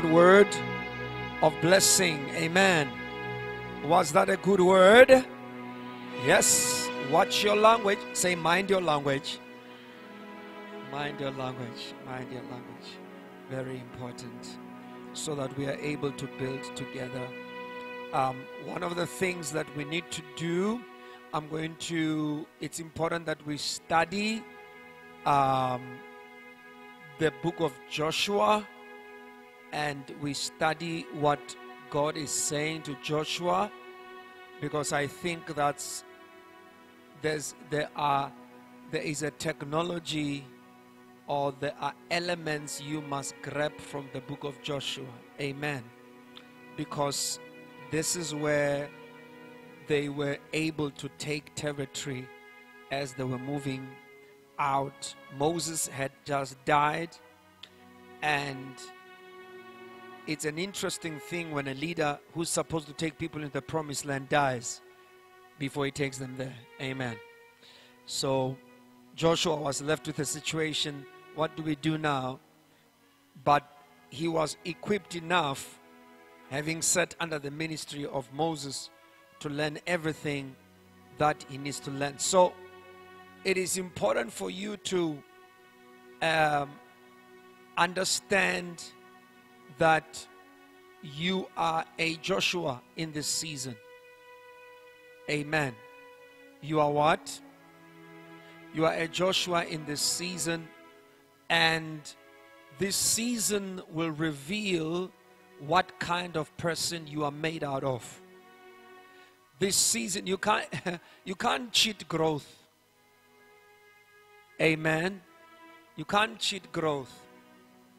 that word of blessing. Amen. Was that a good word? Yes. Watch your language. Say, mind your language. Mind your language. Mind your language. Very important. So that we are able to build together. Um, one of the things that we need to do, I'm going to, it's important that we study um, the book of Joshua and we study what God is saying to Joshua because I think that's there's there are there is a technology or there are elements you must grab from the book of Joshua. Amen. Because this is where they were able to take territory as they were moving out. Moses had just died and it's an interesting thing when a leader who's supposed to take people into the promised land dies before he takes them there. Amen. So Joshua was left with a situation what do we do now? But he was equipped enough, having sat under the ministry of Moses, to learn everything that he needs to learn. So it is important for you to um, understand that you are a Joshua in this season. Amen. You are what? You are a Joshua in this season, and this season will reveal what kind of person you are made out of. This season, you can't, you can't cheat growth. Amen. You can't cheat growth.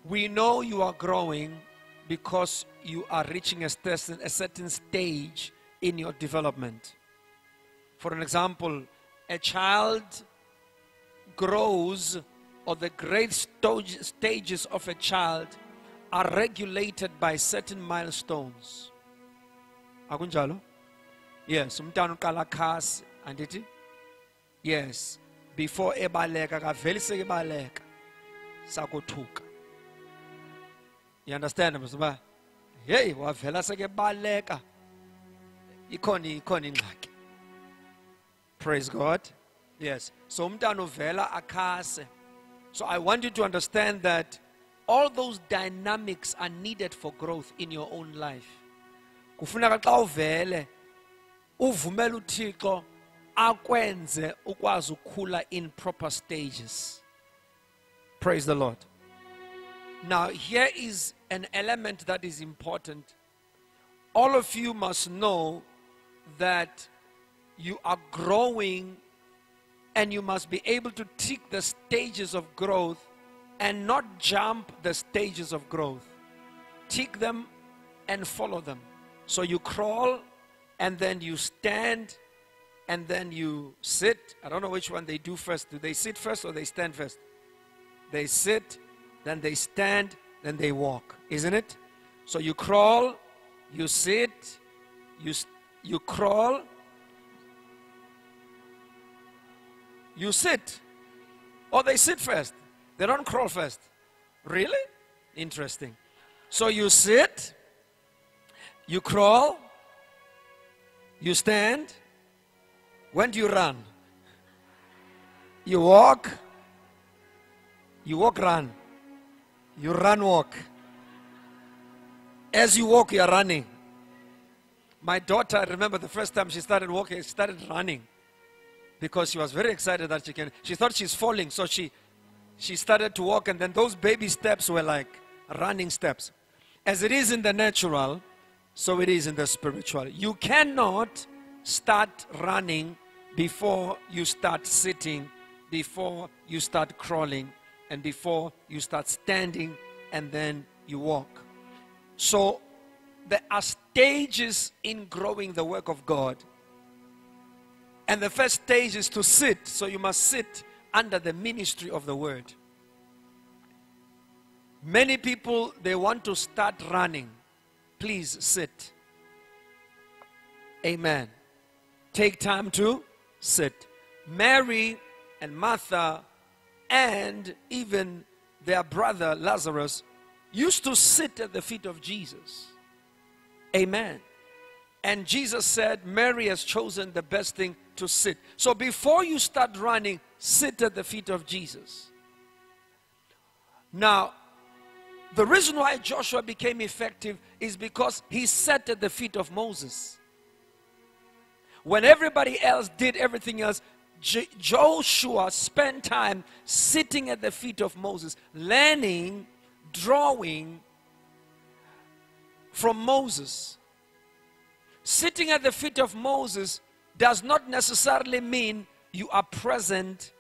We know you are growing because you are reaching a certain, stage in your development. For an example, a child grows, or the great stages of a child are regulated by certain milestones. Akunjalo? Yes, umntana uqala khasi? Yes, before ebaleka kaveli sekebaleka sakuthuka. You understand mzuba? Hey, wavela sekebaleka. Ikhona ikhona ingxaki. Praise God. Yes. So umntana uvela akhase. So I want you to understand that all those dynamics are needed for growth in your own life. Kufuneka xa uvele uvumela uThixo akwenze ukwazi ukukhula in proper stages. Praise the Lord. Now, here is an element that is important. All of you must know that you are growing and you must be able to tick the stages of growth and not jump the stages of growth. Tick them and follow them. So you crawl and then you stand and then you sit. I don't know which one they do first. Do they sit first or they stand first? They sit then they stand, then they walk, isn't it? So you crawl, you sit, you, you crawl, you sit. Or they sit first. They don't crawl first. Really? Interesting. So you sit, you crawl, you stand. When do you run? You walk, you walk, run. You run, walk. As you walk, you are running. My daughter, I remember the first time she started walking, she started running because she was very excited that she can. She thought she's falling, so she she started to walk, and then those baby steps were like running steps. As it is in the natural, so it is in the spiritual. You cannot start running before you start sitting, before you start crawling, and before you start standing and then you walk. So there are stages in growing the work of God. And the first stage is to sit. So you must sit under the ministry of the word. Many people they want to start running. Please sit. Amen. Take time to sit. Mary and Martha and even their brother Lazarus, used to sit at the feet of Jesus. Amen. And Jesus said, Mary has chosen the best thing to sit. So before you start running, sit at the feet of Jesus. Now, the reason why Joshua became effective is because he sat at the feet of Moses. When everybody else did everything else, J- Joshua spent time sitting at the feet of Moses, learning, drawing from Moses. Sitting at the feet of Moses does not necessarily mean you are present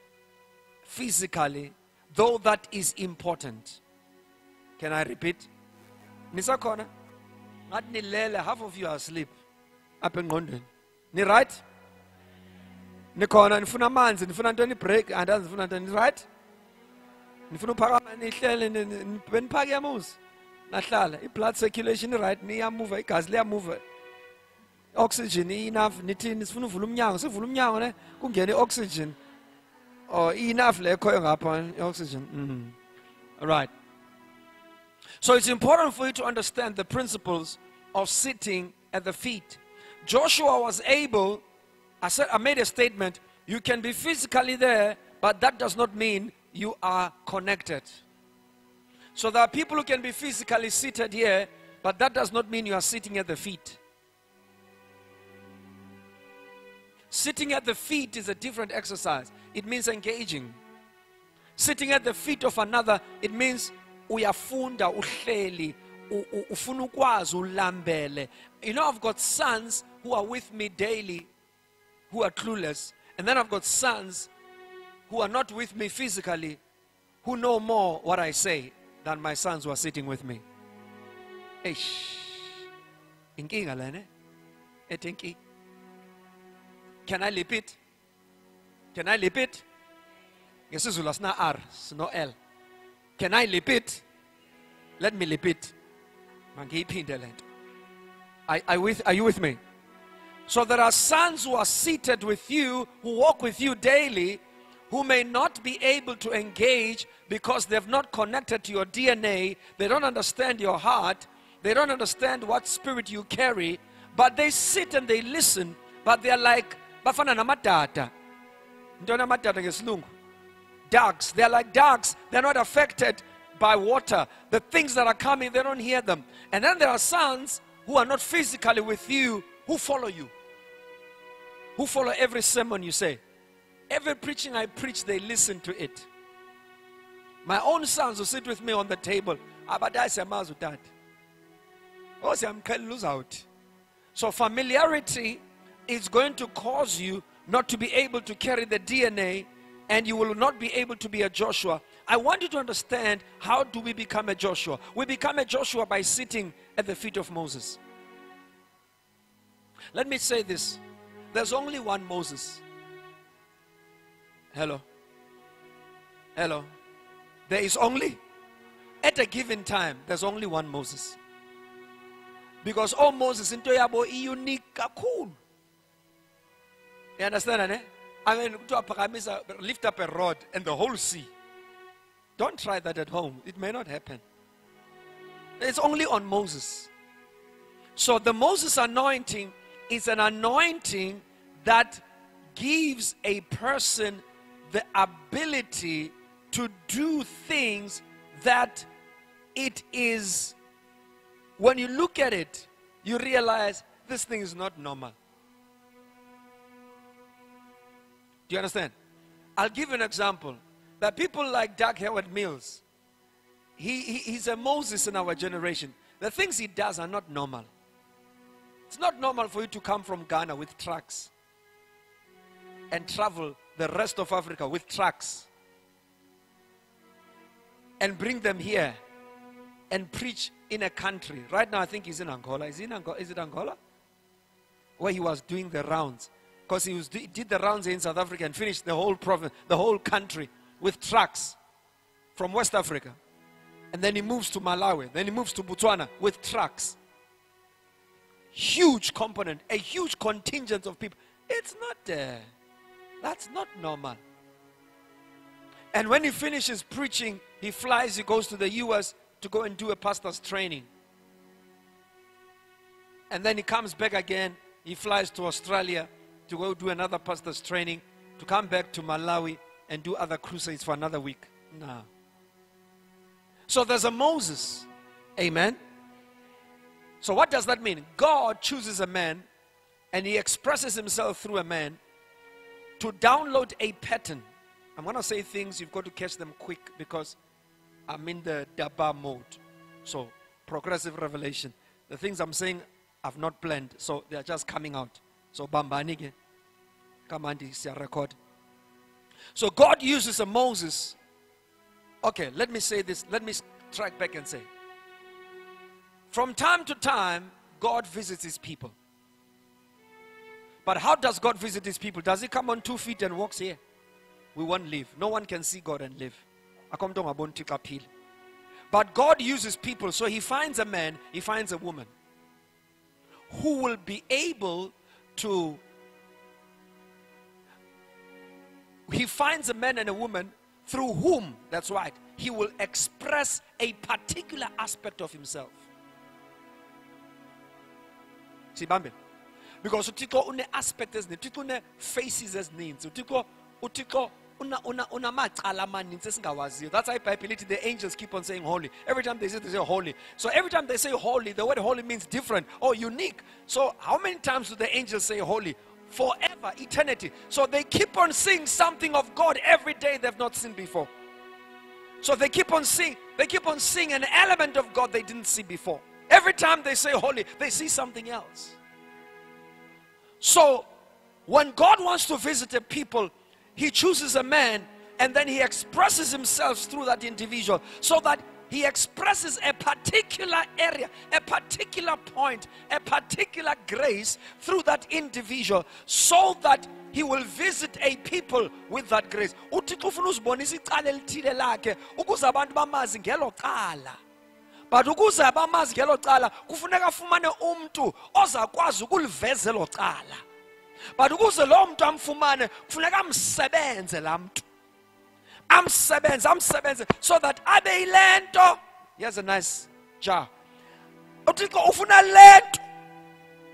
physically, though that is important. Can I repeat? Nilele half of you are asleep. Apha engqondweni. Ni right? Nikhona nifuna amanzi, nifuna ntoni break, andazi nifuna ntoni, right? Nifuna uphakama nihlele beniphake yamuzi. Nahlala, i-blood circulation right, niyamuva, igazi liyamuva. Oxygen enough, nithini sifuna uvula umnyango, sivula umnyango ne kungena i-oxygen. Oh, enough le ekhoyo ngapha i-oxygen. Mm. All right. So it's important for you to understand the principles of sitting at the feet. Joshua was able, I said I made a statement, you can be physically there, but that does not mean you are connected. So there are people who can be physically seated here, but that does not mean you are sitting at the feet. Sitting at the feet is a different exercise. It means engaging. Sitting at the feet of another, it means uyafunda uhleli ufuna ukwazi ulambele you know i've got sons who are with me daily who are clueless. And then i've got sons who are not with me physically who know more what i say than my sons who are sitting with me. Eish. Inkinga lene ethi can i repeat can i repeat ngesizulu asina r sino l. Can I repeat? Let me repeat. Are, are, with, are you with me? So there are sons who are seated with you, who walk with you daily, who may not be able to engage because they've not connected to your DNA. They don't understand your heart. They don't understand what spirit you carry. But they sit and they listen. But they're like, bafana namadada. Ntona amadada ngesilungu dogs. They're like dogs. They're not affected by water. The things that are coming, they don't hear them. And then there are sons who are not physically with you, who follow you, who follow every sermon you say. Every preaching I preach, they listen to it. My own sons will sit with me on the table. Oh, I'm kind of lose out. So familiarity is going to cause you not to be able to carry the DNA and you will not be able to be a Joshua. I want you to understand how do we become a Joshua? We become a Joshua by sitting at the feet of Moses. Let me say this. There's only one Moses. Hello. Hello. There is only at a given time there's only one Moses. Because all Moses into yabo unique. You understand, eh? I mean, lift up a rod and the whole sea. Don't try that at home. It may not happen. It's only on Moses. So the Moses anointing is an anointing that gives a person the ability to do things that it is, when you look at it, you realize this thing is not normal. Do you understand? I'll give an example. That people like Dag Heward-Mills, he, he, he's a Moses in our generation. The things he does are not normal. It's not normal for you to come from Ghana with trucks and travel the rest of Africa with trucks and bring them here and preach in a country. Right now, I think he's in Angola. Is, he in Angola? Is it Angola? Where he was doing the rounds because he, was, he did the rounds in South Africa and finished the whole province, the whole country with trucks from West Africa. And then he moves to Malawi. Then he moves to Botswana with trucks. Huge component, a huge contingent of people. It's not there. That's not normal. And when he finishes preaching, he flies, he goes to the US to go and do a pastor's training. And then he comes back again. He flies to Australia to go do another pastor's training, to come back to Malawi and do other crusades for another week. No. So there's a Moses. Amen. So what does that mean? God chooses a man and he expresses himself through a man to download a pattern. I'm going to say things, you've got to catch them quick because I'm in the Daba mode. So, progressive revelation. The things I'm saying, I've not planned, so they are just coming out. So, Bambanige. Come this record. So, God uses a Moses. Okay, let me say this. Let me track back and say. From time to time, God visits his people. But how does God visit his people? Does he come on two feet and walks here? We won't live. No one can see God and live. But God uses people. So he finds a man, he finds a woman who will be able to. He finds a man and a woman through whom, that's right, he will express a particular aspect of himself. Sibambe because uthixo une-aspect ezininzi uthixo une-faces ezininzi uthixo uthixo unamacala amaninzi esingawaziyo. That's why ibhayibhile ithi the angels keep on saying holy. Every time they say they say holy. So every time they say holy the word holy means different or unique. So how many times do the angels say holy? Forever eternity. So they keep on seeing something of god every day they've not seen before. So they keep on seeing they keep on seeing an element of god they didn't see before every time they say holy they see something else so when god wants to visit a people he chooses a man and then he expresses himself through that individual so that he expresses a particular area, a particular point, a particular grace through that individual so that he will visit a people with that grace. But ukuze bamazi ngelo cala kufuneka afumane umntu ozakwazi ukuliveza elo cala. But ukuze lo muntu amfumane kufuneka amsebenze laa mntu. Amsebenze amsebenze so that abe yile here's a nice jar. Uthixo ufuna le nto.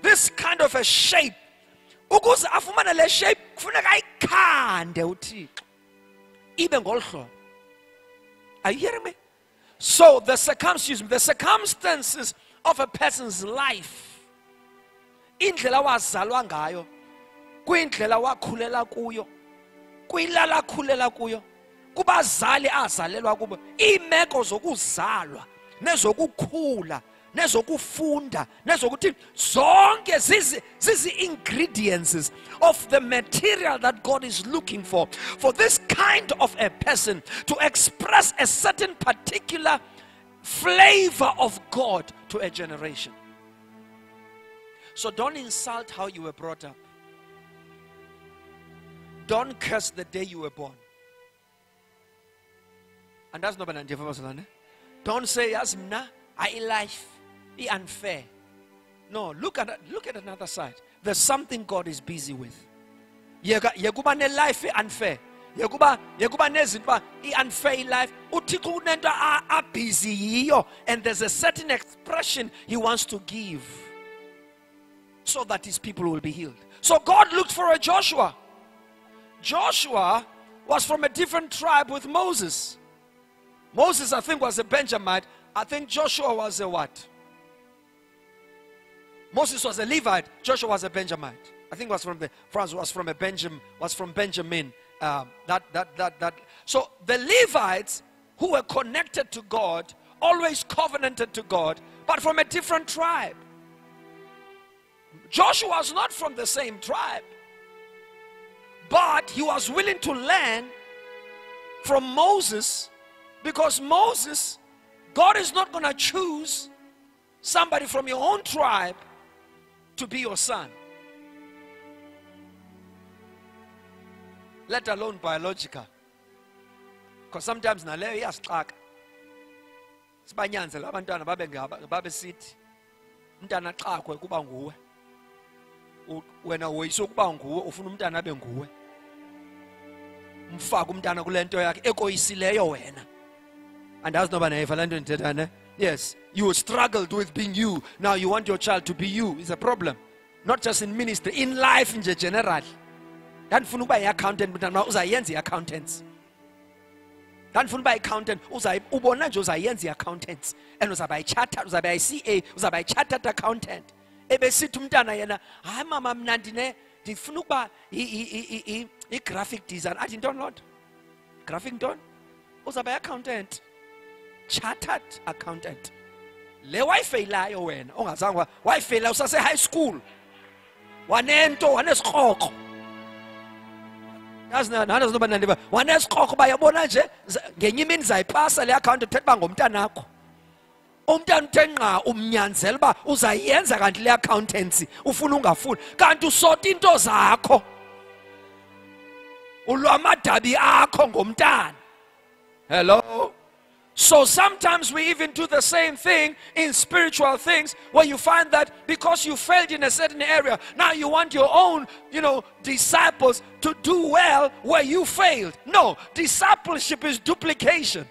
This kind of a shape. Ukuze afumane le shape kufuneka ayikhande uthixo. Ibe ngolu hlobo. Are you hearing me so the circumstances the circumstances of a person's life indlela wazalwa ngayo kwindlela wakhulela kuyo kwilala akhulela kuyo kubazali azalelwa kubo iimeko zokuzalwa nezokukhula nezokufunda nezokuthi zonke zizi-ingredients of the material that god is looking for for this kind of a person to express a certain particular flavor of god to a generation. So don't insult how you were brought up. Don't curse the day you were born. And that's not an Don't say, as mna, I life, unfair. No, look at look at another side. There's something God is busy with. Yekuba ne life unfair. Yekuba yekuba nezinto i-unfair life uthixo unento abusy yiyo and there's a certain expression he wants to give so that his people will be healed so god looked for a joshua Joshua was from a different tribe with Moses. Moses, I think, was a Benjamite. I think Joshua was a what? Moses was a Levite. Joshua was a Benjamite. I think was from the France was from a Benjamin was from Benjamin. Um, that that that that. So the Levites who were connected to God, always covenanted to God, but from a different tribe. Joshua was not from the same tribe. But he was willing to learn from Moses because Moses, God is not going to choose somebody from your own tribe to be your son. Let alone biological. Because sometimes naleyo iyasixaka. Sibanyanzela abantwana babe babe sithi umntana xakwe kuba nguwe. Wena woyisa ukuba nguwe ufuna umntana abe nguwe. umfake umntana kule nto yakhe ekoyisileyo wena andazi noba nayiva le nto ndithetha ne yes you struggled with being you. Now you want your child to be you. Is a problem. Not just in ministry in life nje generally ndandifuna ukuba yi-accountant mntana uzayenza i-accountants. Ndandifuna uba yi-accountant ubona nje uzayenza i-accountants. And uzaba yi-chartered uzaba yi-ca uzaba yi-chartered accountant. Ebesithi umntana yena hayi mama mna ndine ndifuna ukuba i-graphic design. Athi ntoni loo nto? Graphic ntoni? Uzaba yi-accountant chartered accountant. Le wayifeyilayo wena ongazange wayifeyila usase-high school. Wanento wanesikrokroko yazi nana zinoba nandiba wanesikrokroko uba yabona nje ngenye imini zayipasa le akhawunti uthetha uba ngumntanakho. Umntana uthe nqa umnyanzela uba uzayenza kanti le accountancy ufuna ungafuni. Kanti usota into zakho. Ulwamadabi akho ngomntana. Hello so sometimes we even do the same thing in spiritual things where you find that because you failed in a certain area, now you want your own, you know, disciples to do well where you failed. No, discipleship is duplication.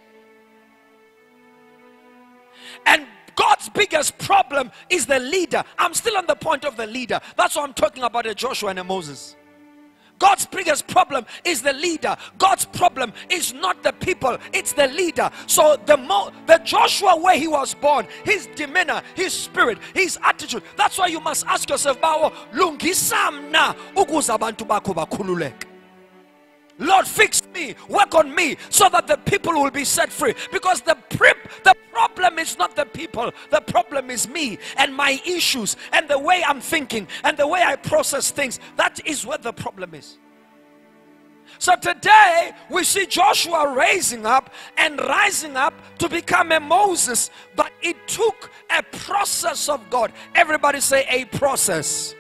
And God's biggest problem is the leader. I'm still on the point of the leader. That's what I'm talking about a Joshua and a Moses. God's biggest problem is the leader. God's problem is not the people, it's the leader. So the Mo, the Joshua where he was born, his demeanor, his spirit, his attitude. That's why you must ask yourself. Lord, fix me, work on me, so that the people will be set free. Because the, the problem is not the people, the problem is me and my issues and the way I'm thinking and the way I process things. That is what the problem is. So today we see Joshua raising up and rising up to become a Moses, but it took a process of God. Everybody say a process.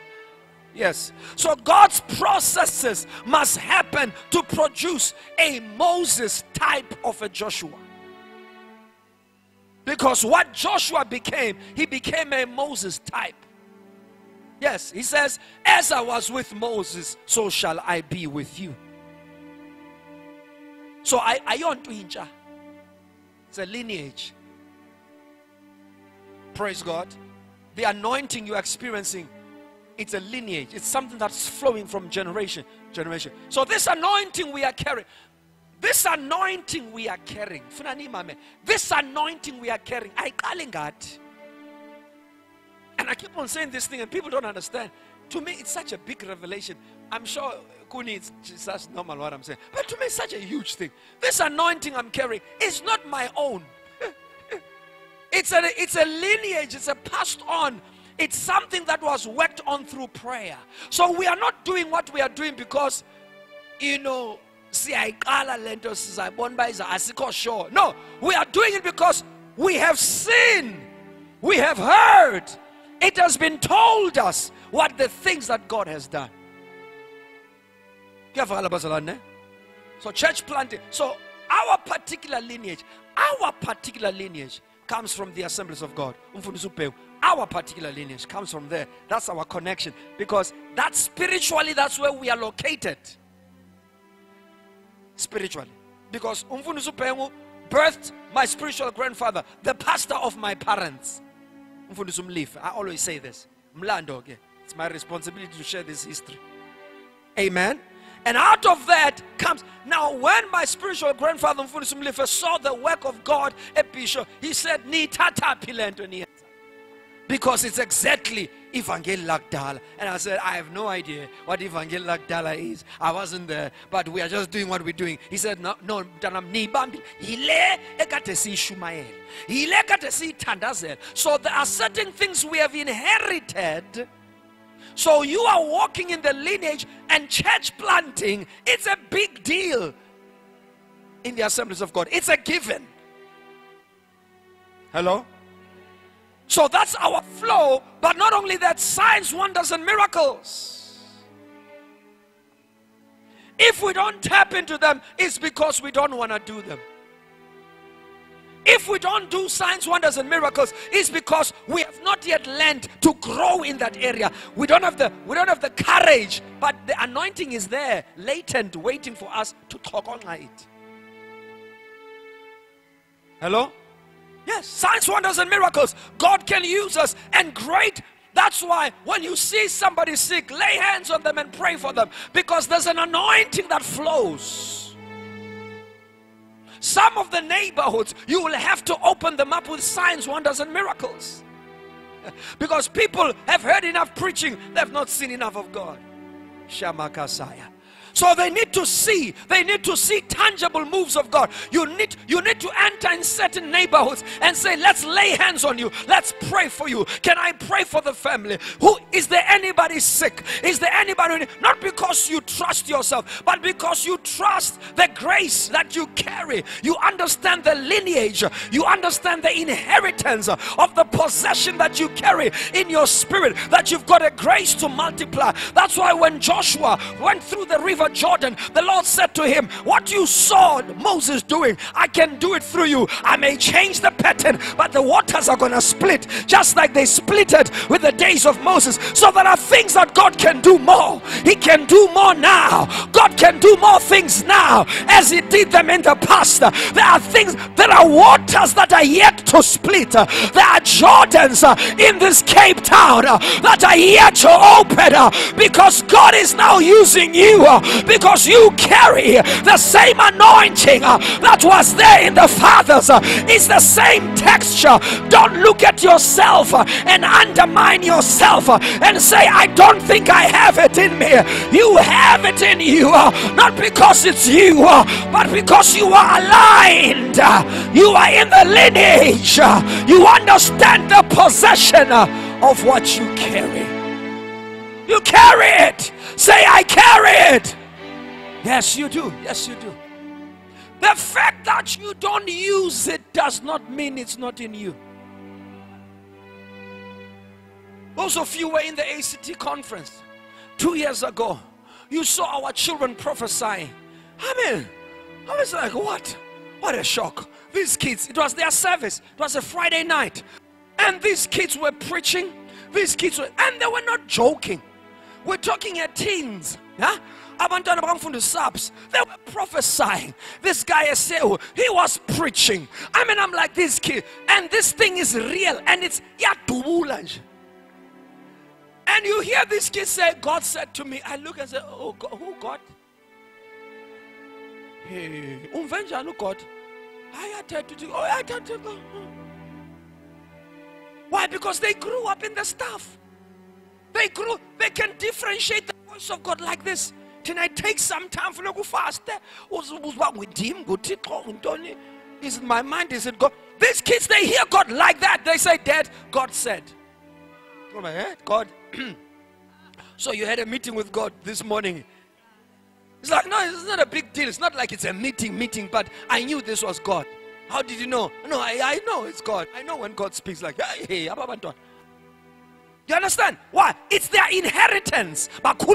Yes. So God's processes must happen to produce a Moses type of a Joshua. Because what Joshua became, he became a Moses type. Yes, he says, As I was with Moses, so shall I be with you. So I, I want to inja. It's a lineage. Praise God. The anointing you're experiencing, it's a lineage. It's something that's flowing from generation generation. So this anointing we are carrying, this anointing we are carrying, this anointing we are carrying, I calling God. And I keep on saying this thing, and people don't understand. To me, it's such a big revelation. I'm sure Kuni, it's just normal what I'm saying. But to me, it's such a huge thing. This anointing I'm carrying is not my own. it's, a, it's a lineage, it's a passed on. It's something that was worked on through prayer. So we are not doing what we are doing because, you know, siyayiqala lento sizayibona uba asikho sure. No we are doing it because we have seen we have heard. It has been told us what the things that god has done. So church planting so our particular lineage our particular lineage comes from the assemblies of god our particular lineage comes from there that's our connection because that spiritually that's where we are located spiritually. Because Uphengu birthed my spiritual grandfather, the pastor of my parents. I always say this. Mlando It's my responsibility to share this history. Amen. And out of that comes now when my spiritual grandfather Umlife saw the work of God at Bishop, he said, Ni tata pilento because it's exactly Evangel Lakdala. And I said, I have no idea what Evangel Lakdala is. I wasn't there, but we are just doing what we're doing. He said, No, no, Nibambi. Hile ekatesi Shumael. Hile ekatesi Tandazel. So there are certain things we have inherited. So you are walking in the lineage and church planting. It's a big deal in the assemblies of God. It's a given. Hello? So that's our flow. But not only that, signs, wonders, and miracles. If we don't tap into them, it's because we don't want to do them. If we don't do signs, wonders, and miracles, it's because we have not yet learned to grow in that area. We don't have the we don't have the courage, but the anointing is there, latent, waiting for us to talk on it. Hello? Yes, signs, wonders, and miracles. God can use us, and great. That's why when you see somebody sick, lay hands on them and pray for them because there's an anointing that flows. Some of the neighborhoods, you will have to open them up with signs, wonders, and miracles. because people have heard enough preaching, they've not seen enough of God. Shamakasaya. So they need to see, they need to see tangible moves of God. You need you need to enter in certain neighborhoods and say, Let's lay hands on you, let's pray for you. Can I pray for the family? Who is there anybody sick? Is there anybody not because you trust yourself, but because you trust the grace that you carry. You understand the lineage, you understand the inheritance of the possession that you carry in your spirit, that you've got a grace to multiply. That's why when Joshua went through the river Jordan, the Lord said to him, What you saw Moses doing, I can do it through you. I may change the pattern, but the waters are going to split, just like they splitted with the days of Moses. So there are things that God can do more. He can do more now. God can do more things now as He did them in the past. There are things, there are waters that are yet to split. There are Jordans uh, in this Cape Town uh, that are yet to open uh, because God is now using you because you carry the same anointing uh, that was there in the fathers. Uh, it's the same texture. Don't look at yourself uh, and undermine yourself and say, I don't think I have it in me. You have it in you, not because it's you, but because you are aligned. You are in the lineage. You understand the possession of what you carry. You carry it. Say, I carry it. Yes, you do. Yes, you do. The fact that you don't use it does not mean it's not in you. Those of you were in the ACT conference two years ago. You saw our children prophesying. I mean, I was like, what? What a shock. These kids, it was their service. It was a Friday night. And these kids were preaching. These kids were, and they were not joking. We're talking at teens. Yeah? Abantwana bakamfundo subs they were prophesying. This guy esewu he was preaching. I mean i'm like this kid and this thing is real and it's yadubula nje. And you hear this kid say god said to me i look and say oh god, who god? Hey umve njani ugod? Ayathetha uthi oh ayathetha oh, oh. why? Because they grew up in the stuff. They grew they can differentiate the voice of god like this thina it takes some time funeka ufaste uzibuza uba ngindim nguthixo ngintoni is it my mind is it god? These kids they hear god like that. They say dad god said. Eh? god. So you had a meeting with god this morning. It's like no it's not a big deal. It's not like it's a meeting meeting but i knew this was god. How did you know? No i, I know it's god. I know when god speaks like hey, hey you understand? Why? It's their inheritance. That's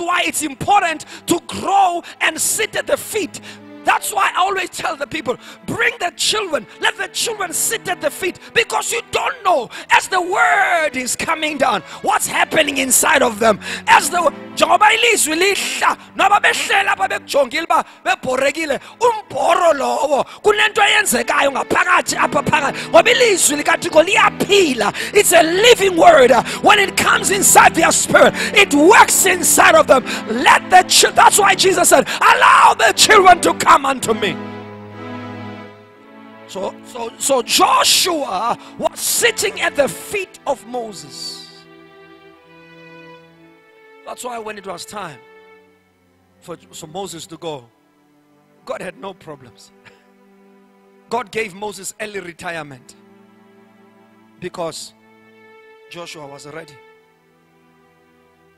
why it's important to grow and sit at the feet that's why I always tell the people bring the children, let the children sit at the feet because you don't know. As the word is coming down what's happening inside of them. As the njengoba ilizwi lihla noba behlela apha bekujongile uba bebhorekile umbhoro lowo kunento eyenzekayo ngaphakathi apha phakathi. Ngoba ilizwi likathixo liyaphila. It's a living word. When it comes inside their spirit it works inside of them. Let the that's why jesus said allow the children to come come unto me. So, so, so Joshua was sitting at the feet of Moses. That's why when it was time for, for Moses to go, God had no problems. God gave Moses early retirement because Joshua was ready.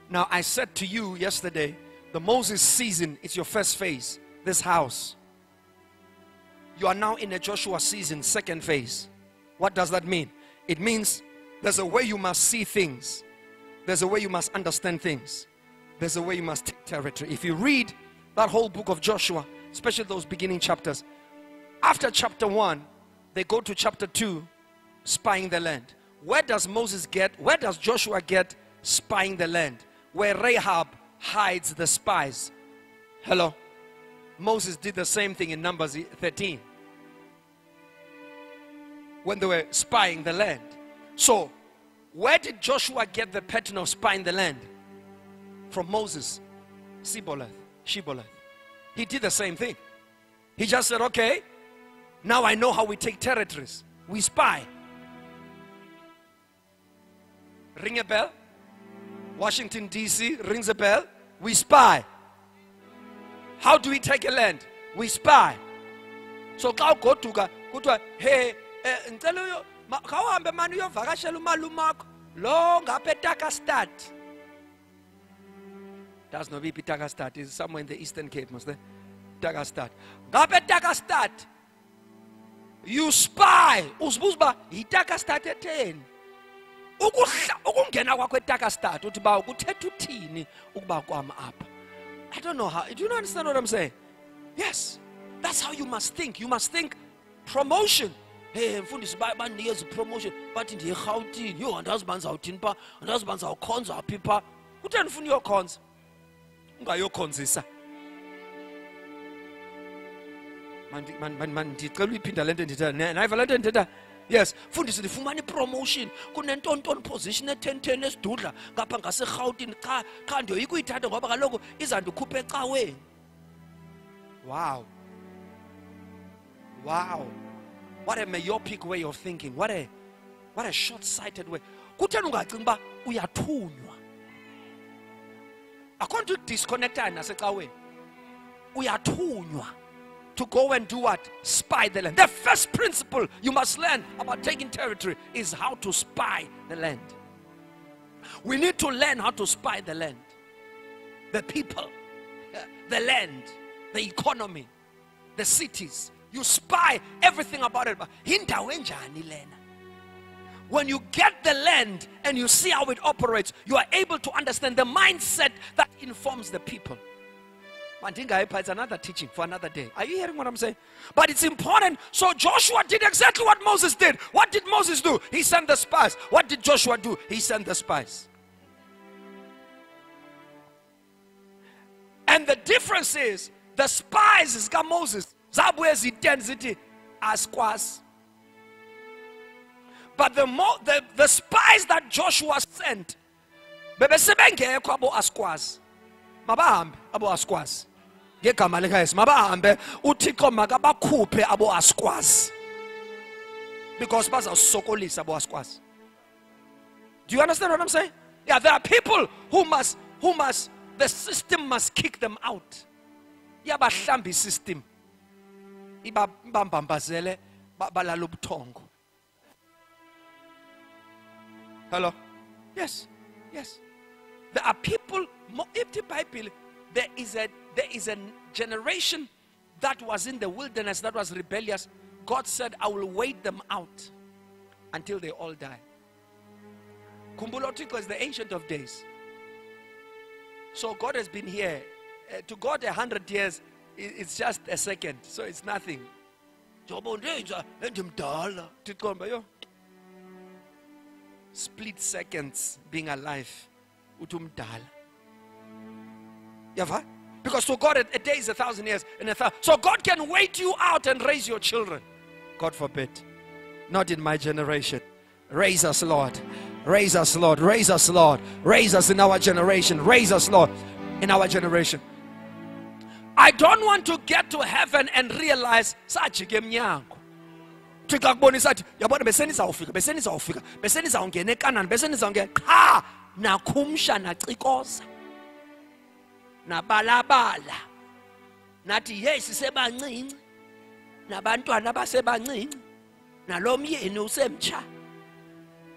Now, I said to you yesterday, the Moses season is your first phase this house. You are now in a Joshua season, second phase. What does that mean? It means there's a way you must see things, there's a way you must understand things, there's a way you must take territory. If you read that whole book of Joshua, especially those beginning chapters, after chapter 1, they go to chapter 2, spying the land. Where does Moses get, where does Joshua get spying the land? Where Rahab hides the spies. Hello? Moses did the same thing in Numbers 13 when they were spying the land. So, where did Joshua get the pattern of spying the land? From Moses, Siboleth, Shiboleth. He did the same thing. He just said, okay, now I know how we take territories. We spy. Ring a bell? Washington, D.C. rings a bell. We spy. How do we take a land? We spy. So xa ugoduka kuthiwa he eh, ngicela uyo ma- khawuhambe mani uyovakashela umalumakho lo ngapha etakastad. Does not be Tarkastad. Is somewhere in the eastern cape must there Tarkastad. Ngapha etakastad you spy. Uzibuza uba yitakastad etheni? Ukungena kwakho etakastad uthi ba kuthetha uthini ukuba kwam apha I don't know how. Do you understand what I'm saying? Yes. That's how you must think. You must think promotion. Hey, mfundisi banikeza promotion bathi ndiye erhawutini yho andazi uba ndizawuthini pha andazi uba ndizawukhonza phi pha kutheni ufuna uyokhonza ungayokhonzisa Mandi- mandi- mandi- mandi, ndicela uyiphinda le nto ndithetha nayiva le nto ndithetha yes fundisi ndifumana ipromotion kunentontoni position ethenteni esidudla ngapha ngaserhawutini cha cha ndiyoyika uyithatha ngoba kaloku izandikhupha ecaweni. Wow. Wow. What a myopic way of thinking. What a what a short-sighted way. Kutheni ungacinga uba uyathunywa? Akho nto udisconnectayo nasecaweni. Uyathunywa to go and do what? Spy the land. The first principle you must learn about taking territory is how to spy the land. We need to learn how to spy the land, the people, the land, the economy, the cities. You spy everything about it. When you get the land and you see how it operates, you are able to understand the mindset that informs the people. It's another teaching for another day. Are you hearing what I'm saying? But it's important. So Joshua did exactly what Moses did. What did Moses do? He sent the spies. What did Joshua do? He sent the spies. And the difference is the spies is got Moses. Zabuye ziten askwas. But the, mo- the, the spies that Joshua sent, bebesebengekho abo askwas. mabahambe abo askwazi ngegama likayesu mabahambe. Uthixo makabakhuphe abo askwazi because bazawusokolisa abo askwazi do you understand what i'm saying? Yeah there are people who must who must the system must kick them out. Iyabahlamba isystem. Iba- ibambambazele ba- balala ubuthongo. Hello? Yes yes. There are people the bible there is a there is a generation that was in the wilderness that was rebellious. God said i will wait them out until they all die. Kumbulo Uthixo is the ancient of days. So god has been here. Uh, to god a hundred years it's just a second. So it's nothing. Split seconds being alive uthi yava because to god a, day is a thousand years and a thousand so god can wait you out and raise your children. God forbid. Not in my generation. Raise us lord. Raise us lord. Raise us lord. Raise us in our generation. Raise us lord in our generation. I don't want to get to heaven and realize sajike emnyango thixo akubonisa athi yabona besenizawufika besenizawufika besenizawungena ekanani besenizawungena qha nakhumsha nacikoza nabalabala. Nathi yeyi sisebancinci nabantwana basebancinci. Nalo myeni usemtsha.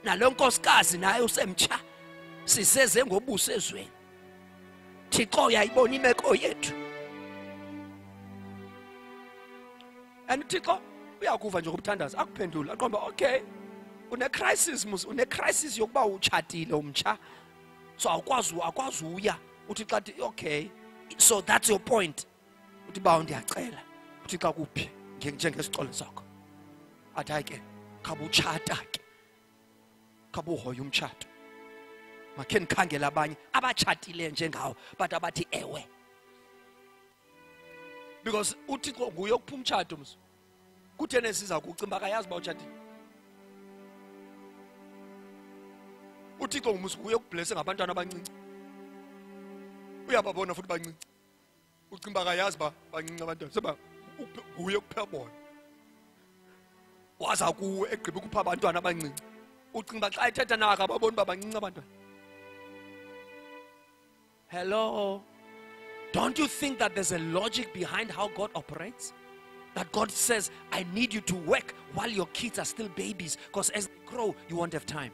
Nalo nkosikazi naye usemtsha. Siseze ngobuso ezweni thixo uyayibona imeko yethu. And uthixo uyakuva nje ngokuthandaza akuphendula aqomba okay une-crisis une-crisis yokuba utshatile umtsha. So awukwazi akwazi uya. Uthi xa okay. So that's your point. Uthi bawo ndiyacela. Uthi xa kuphi? Nje- njengesicelo sakho. Athi hayi ke khabe utshata ke. Khabe uhoye umtshato. Makhe ndikhangele abanye abatshatileyo njengawo but abathi ewe. Because uthixo nguye okuphuma umtshato mso kutheni siza kucimba akayazi uba utshatile uthixo ngumusi nguye okublese ngabantwana abancinci. Uyababona futhi bancinci. Uba bancinci abantwana. Seba kuphela bona. Waza kuwe abantwana abancinci. Xa ethetha uba bancinci abantwana. Hello? Don't you think that there's a logic behind how god operates? That god says i need you to work while your kids are still babies because as they grow you won't have time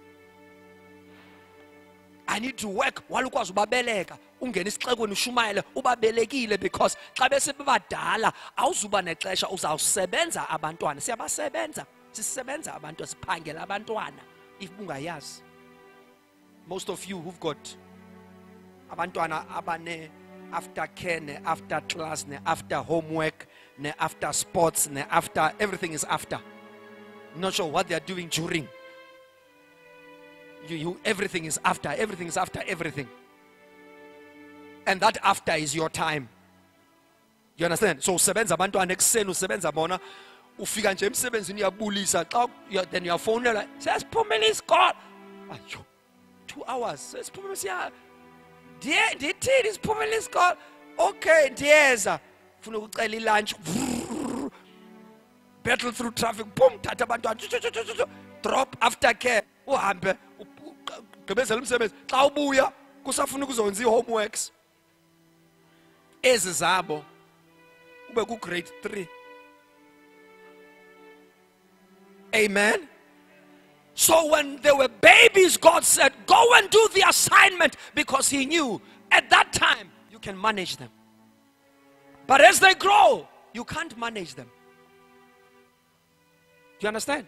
I need to work while ukwazi ubabeleka. Ungena isixekweni ushumayele ubabelekile because xa besebebadala awuzuba nexesha uzawusebenza abantwana. Siyabasebenza sisebenza abantu siphangela abantwana. If bungayazi most of you who've got abantwana abane after care ne after class ne after homework ne after sports ne after everything is after. Not sure what they are doing during you, you everything is after everything is after everything. And that after is your time. You understand? So usebenza abantwana ekuseni usebenza bona ufika nje emsebenzini uyabulisa. Xa then uyafowunela sesiphumile isikolo. Ayo two hours sesiphumile siya. Ndiye ndithini siphumile isikolo? Okay ndiyeza. Funa ukucela ilunch. Battle through traffic. Boom thatha drop after care. Uhambe ugqibezela umsebenzi xa ubuya kusafuna ukuzonza ii-homeworks ezi zabo ube ku-grade three. Amen? So when they were babies god said go and do the assignment because he knew at that time you can manage them. But as they grow you can't manage them. Do you understand?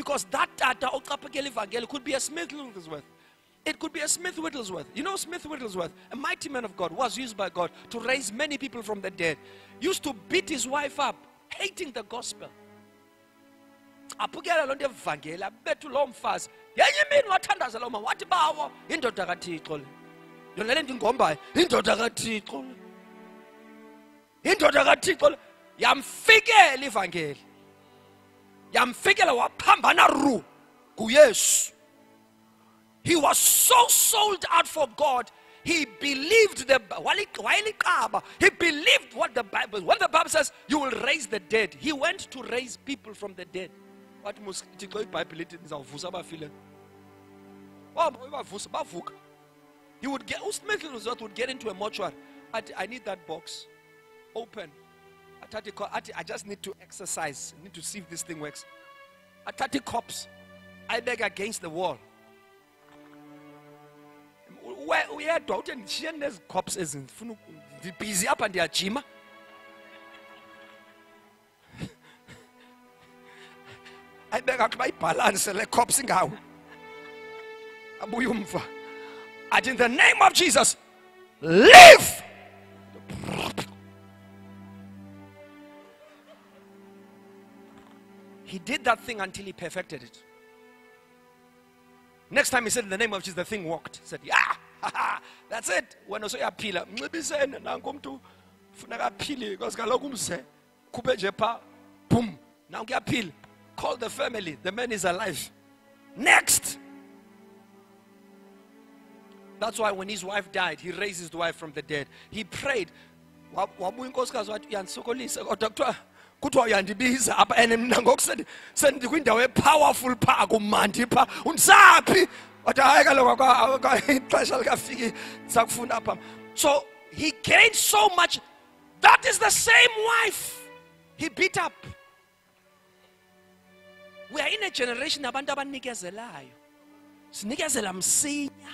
because that tata ocaphukela oh, ivangeli could be a smith wigglesworth. It could be a smith wigglesworth. You know smith wigglesworth? A mighty man of god was used by god to raise many people from the dead. Used to beat his wife up hating the gospel. Aphukela loo nto evangeli abethu loo mfazi. Yenye imini wathandaza loo mama wathi bawo yindoda kathixo le. Yona le ndingombayo yindoda kathixo le. Indoda kathixo le. Yamfikela ivangeli yamfikela waphambana ru nguyesu he was so sold out for god he believed the he believed what the bible when the bible says you will raise the dead he went to raise people from the dead. Wathi thixo ibhayibhile oh, bavuka. He would get would get into a mortuary. I need that box. Open athathe co- athi i just need to exercise. I need to see if this thing works. Athathe cops beg against the wall. We- uyedwa uthi ndishiye nezi cops ezi ndifuna uku- ndibhizi apha ndiyajima ayibeka kuba ibhalanse le cops ingawe abuye umva. Athi in the name of jesus live He did that thing until he perfected it. Next time he said, In the name of Jesus, the thing worked. He said, Yeah, ha, ha, that's it. Wena usoyaphila mnxibisene nanku umntu funeka aphile because kaloku umze khuphe nje pha boom nanku uyaphila call the family the man is alive next that's why when his wife died he raised his wife from the dead he prayed Wa- wabuya inkosikazi wathi uyandisokolisa kodwa kuthiwa uyandibiza apha and mna ngoku sendikwindawo epowerful phaa kumandi phaa undisaphi wathi hayi kaloku ixesha likafiki ndiza kufunda apha. So he gained so much. That is the same wife he beat up. We are in a generation abantu abanikezelayo sinikezela msinya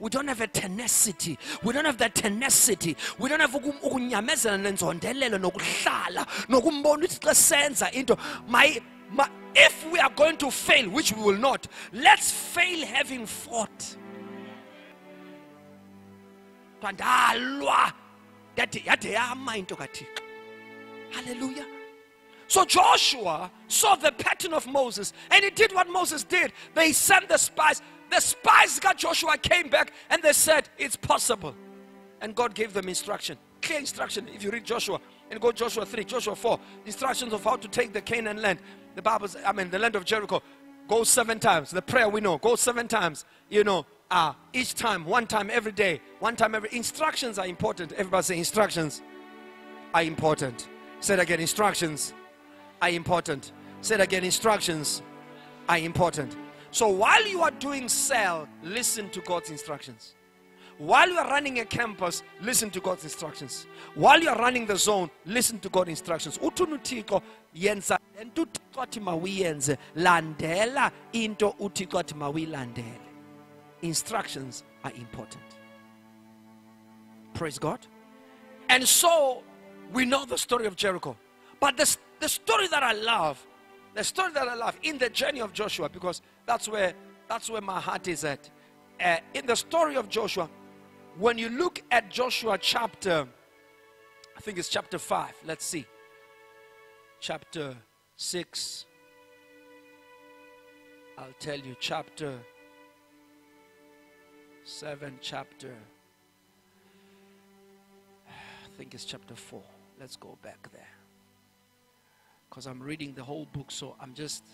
we don't have a tenacity. We don't have that tenacity. We don't have uku- ukunyamezela nenzondelelo nokuhlala nokumbona ukuthi xa senza into if we are going to fail which we will not let's fail having fought. Kuthiwa ndalwa yade yama into kathixo. Hallelujah. So Joshua saw the pattern of Moses and he did what Moses did. They sent the spies. The spies got Joshua came back and they said, It's possible. And God gave them instruction. Clear instruction. If you read Joshua and go Joshua 3, Joshua 4, instructions of how to take the Canaan land. The Bible, I mean, the land of Jericho. Go seven times. The prayer we know. Go seven times. You know, uh, each time, one time every day, one time every. Instructions are important. Everybody say instructions are important. Say it again. Instructions are important. Say it again. Instructions are important. So while you are doing cell, listen to God's instructions. While you are running a campus, listen to God's instructions. While you are running the zone, listen to God's instructions. Uthuna uThixo yenza lento uThixo athi landela into uThixo athi mawuyilandele. Instructions are important. Praise God. And so we know the story of Jericho. But the, the story that I love, the story that I love in the journey of Joshua, because that's where that's where my heart is at. Uh, in the story of Joshua, when you look at Joshua chapter, I think it's chapter 5, let's see. Chapter 6. I'll tell you, chapter 7, chapter, I think it's chapter 4. Let's go back there. Because I'm reading the whole book, so I'm just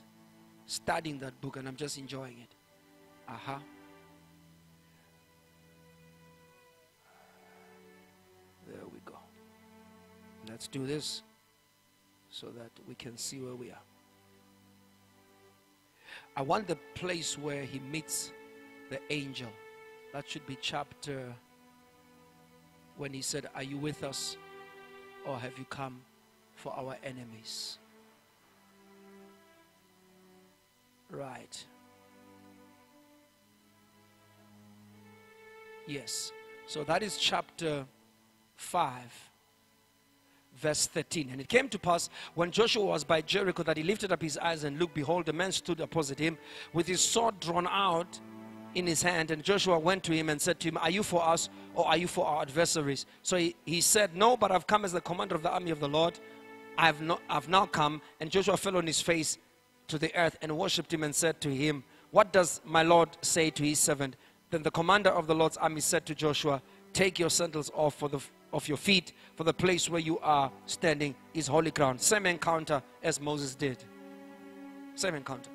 studying that book and I'm just enjoying it. Uh huh. There we go. Let's do this so that we can see where we are. I want the place where he meets the angel. That should be chapter when he said, Are you with us or have you come for our enemies? Right. Yes. So that is chapter 5, verse 13. And it came to pass when Joshua was by Jericho that he lifted up his eyes and looked, behold, a man stood opposite him with his sword drawn out in his hand. And Joshua went to him and said to him, Are you for us or are you for our adversaries? So he, he said, No, but I've come as the commander of the army of the Lord. I've, not, I've now come. And Joshua fell on his face to the earth and worshipped him and said to him, What does my Lord say to his servant? Then the commander of the Lord's army said to Joshua, Take your sandals off for the, of your feet, for the place where you are standing is holy ground. Same encounter as Moses did. Same encounter.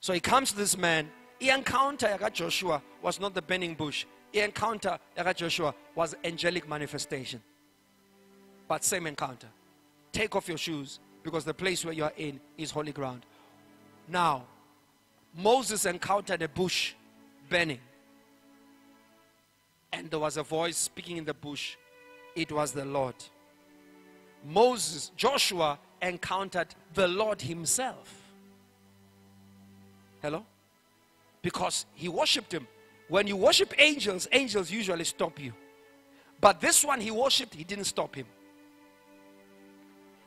So he comes to this man. The encounter Joshua was not the burning bush. The encounter Joshua was angelic manifestation. But same encounter. Take off your shoes because the place where you are in is holy ground. Now, Moses encountered a bush burning. And there was a voice speaking in the bush. It was the Lord. Moses, Joshua encountered the Lord himself. Hello? Because he worshiped him. When you worship angels, angels usually stop you. But this one he worshiped, he didn't stop him.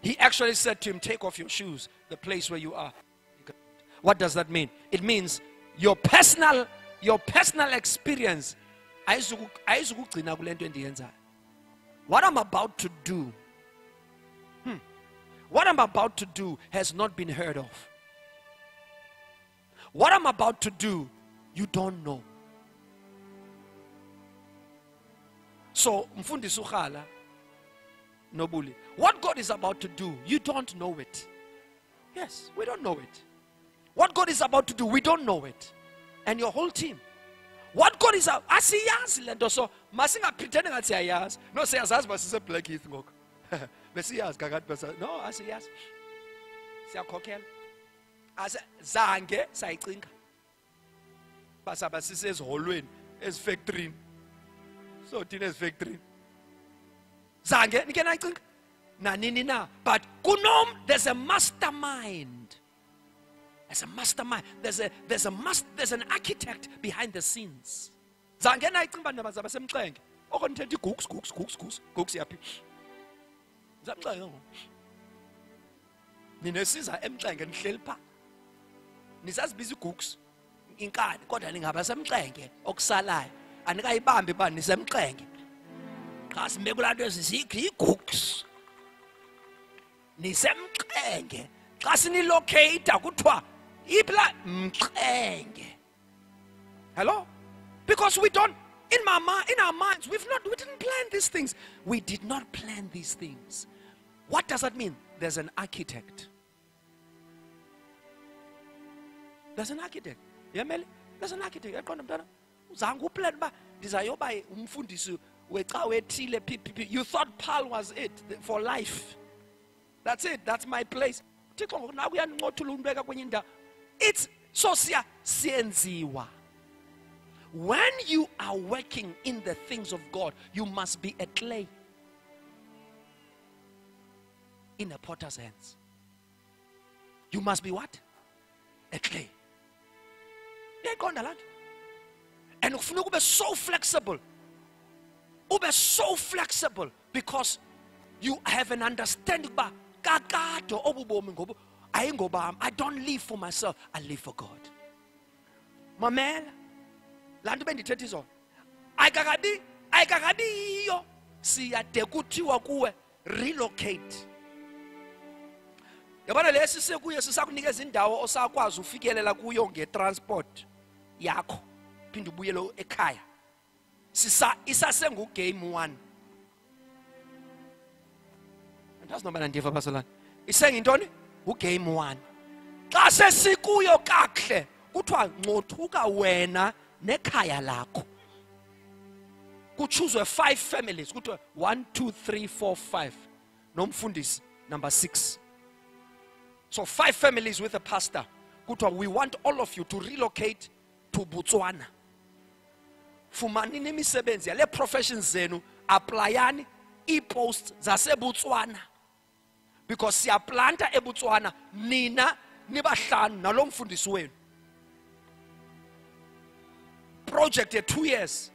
He actually said to him, Take off your shoes, the place where you are. What does that mean? It means your personal, your personal experience. What I'm about to do, hmm, what I'm about to do has not been heard of. What I'm about to do, you don't know. So, mfundisi uGala Nobuli, what God is about to do, you don't know it. Yes, we don't know it. What God is about to do, we don't know it. And your whole team. What God is about, asiyazi le nto so masingapretende ngathi siyayazi no siyazazi sise Blackheath ngoku besiyazi kakade besa no asiyazi siyakhokhela ase zange sayicinga basaba siseziholweni ezifactorini so thina ezifactorini zange nike nayicinga nanini na but kunom there's a mastermind. There's a mastermind. There's a there's a mas- there's an architect behind the scenes. Zange nayicinga ndaba zabasemxenge oko ndithetha igooks gooks gooks gooks gooks yaphi. Zamxenge ngoku ninesiza emxenge nihleli phaa nisazibiza igooks inkani kodwa ningaba semxenge okusalayo. Anikayibambi uba nisemxenge xa sime kulaa nto ezizikho yigooks nisemxenge. Xa sinilocata kuthiwa yiphi la? Mxenge. Hello? Because we don't in my in our minds we've not we didn't plan these things. We did not plan these things. What does that mean? There's an architect. There's an architect. Yemele? There's an architect you thought paul was it for life. That's it. That's my place. It's so siya siyenziwa. When you are working in the things of god you must be a clay. In a potter's hands. You must be what? A clay. And so flexible ube so flexible because you have an understanding uba kakade obu bomi ngobu ayingobam. I don't live for myself. I live for god. Mamela laa nto bendithetha izona ayikakabi ayikakabi yiyo. Siyade kuthiwa kuwe relocate. Yabona le sisekuyo sisakunikeza indawo osakwazi ufikelela kuyo ngetransport yakho phinde ubuyele ekhaya. Sisa isasengugame one. Andazi noba nandiva basolana isengintoni? Ugame one. Xa sesikuyo kakuhle kuthiwa ncothuka wena nekhaya lakho. Five families kuthiwa one two three four five. Nomfundisi number six. So five families with a pastor. Kuthiwa we want all of you to relocate to botswana fumanini imisebenzi yale professions zenu aplayani ii-posts zasebotswana. Because siyaplanta ebotswana nina nibahlanu nalo mfundisi wenu. Project ye two years.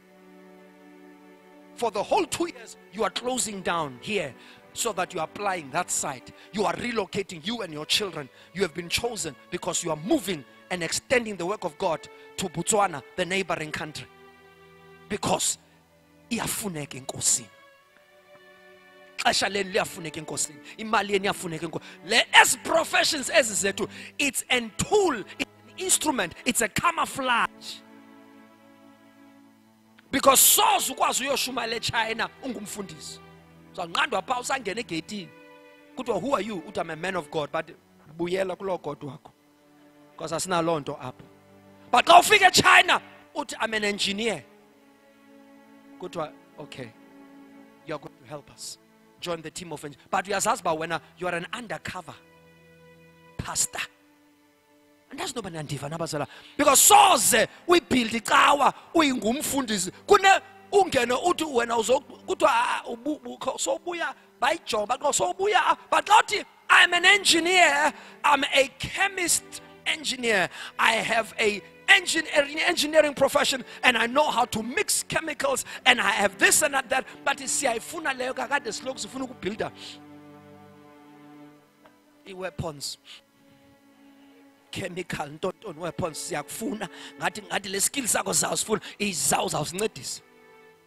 For the whole two years you are closing down here so that you are applying that site. You are relocating you and your children. You have been chosen because you are moving and extending the work of god to botswana the neighboring country because iyafuneka enkosini. Xesha leni liyafuneka enkosini. Imali yeni iyafuneka enkosini. Le ezi professions ezi zethu it's an tool it's an instrument it's a camouflage. Because soze ukwazi uyoshumayela echina ungumfundisi. Uzanqandwa phaa usangena egeyitini. Kuthiwa who are you? Uthi am man of god but buyela kuloo god wakho. Because asinaloo nto apho but xa ufika echina uthi i'm an engineer kuthiwa okay you are going to help us. Join the team of engineers but uyazazi uba wena you are an undercover pastor. Andazi noba niyandiva nabazala because soze uyibhilde icawa uyingumfundisi kune ungene uthi wena kuthiwa ah, bu- sowubuya bayijonga bathi sowubuya ah, but xa uthi i'm an engineer. I'm a chemist engineer. I have a engineering, engineering profession and i know how to mix chemicals and i have this and that but siyayifuna leyo kakade siloku sifuna ukubhilda. Ii-weapons chemical ntontoni weapons siyakufuna. Ngathi ngathi le skill sakho zawusifuna izawu zawusincedisa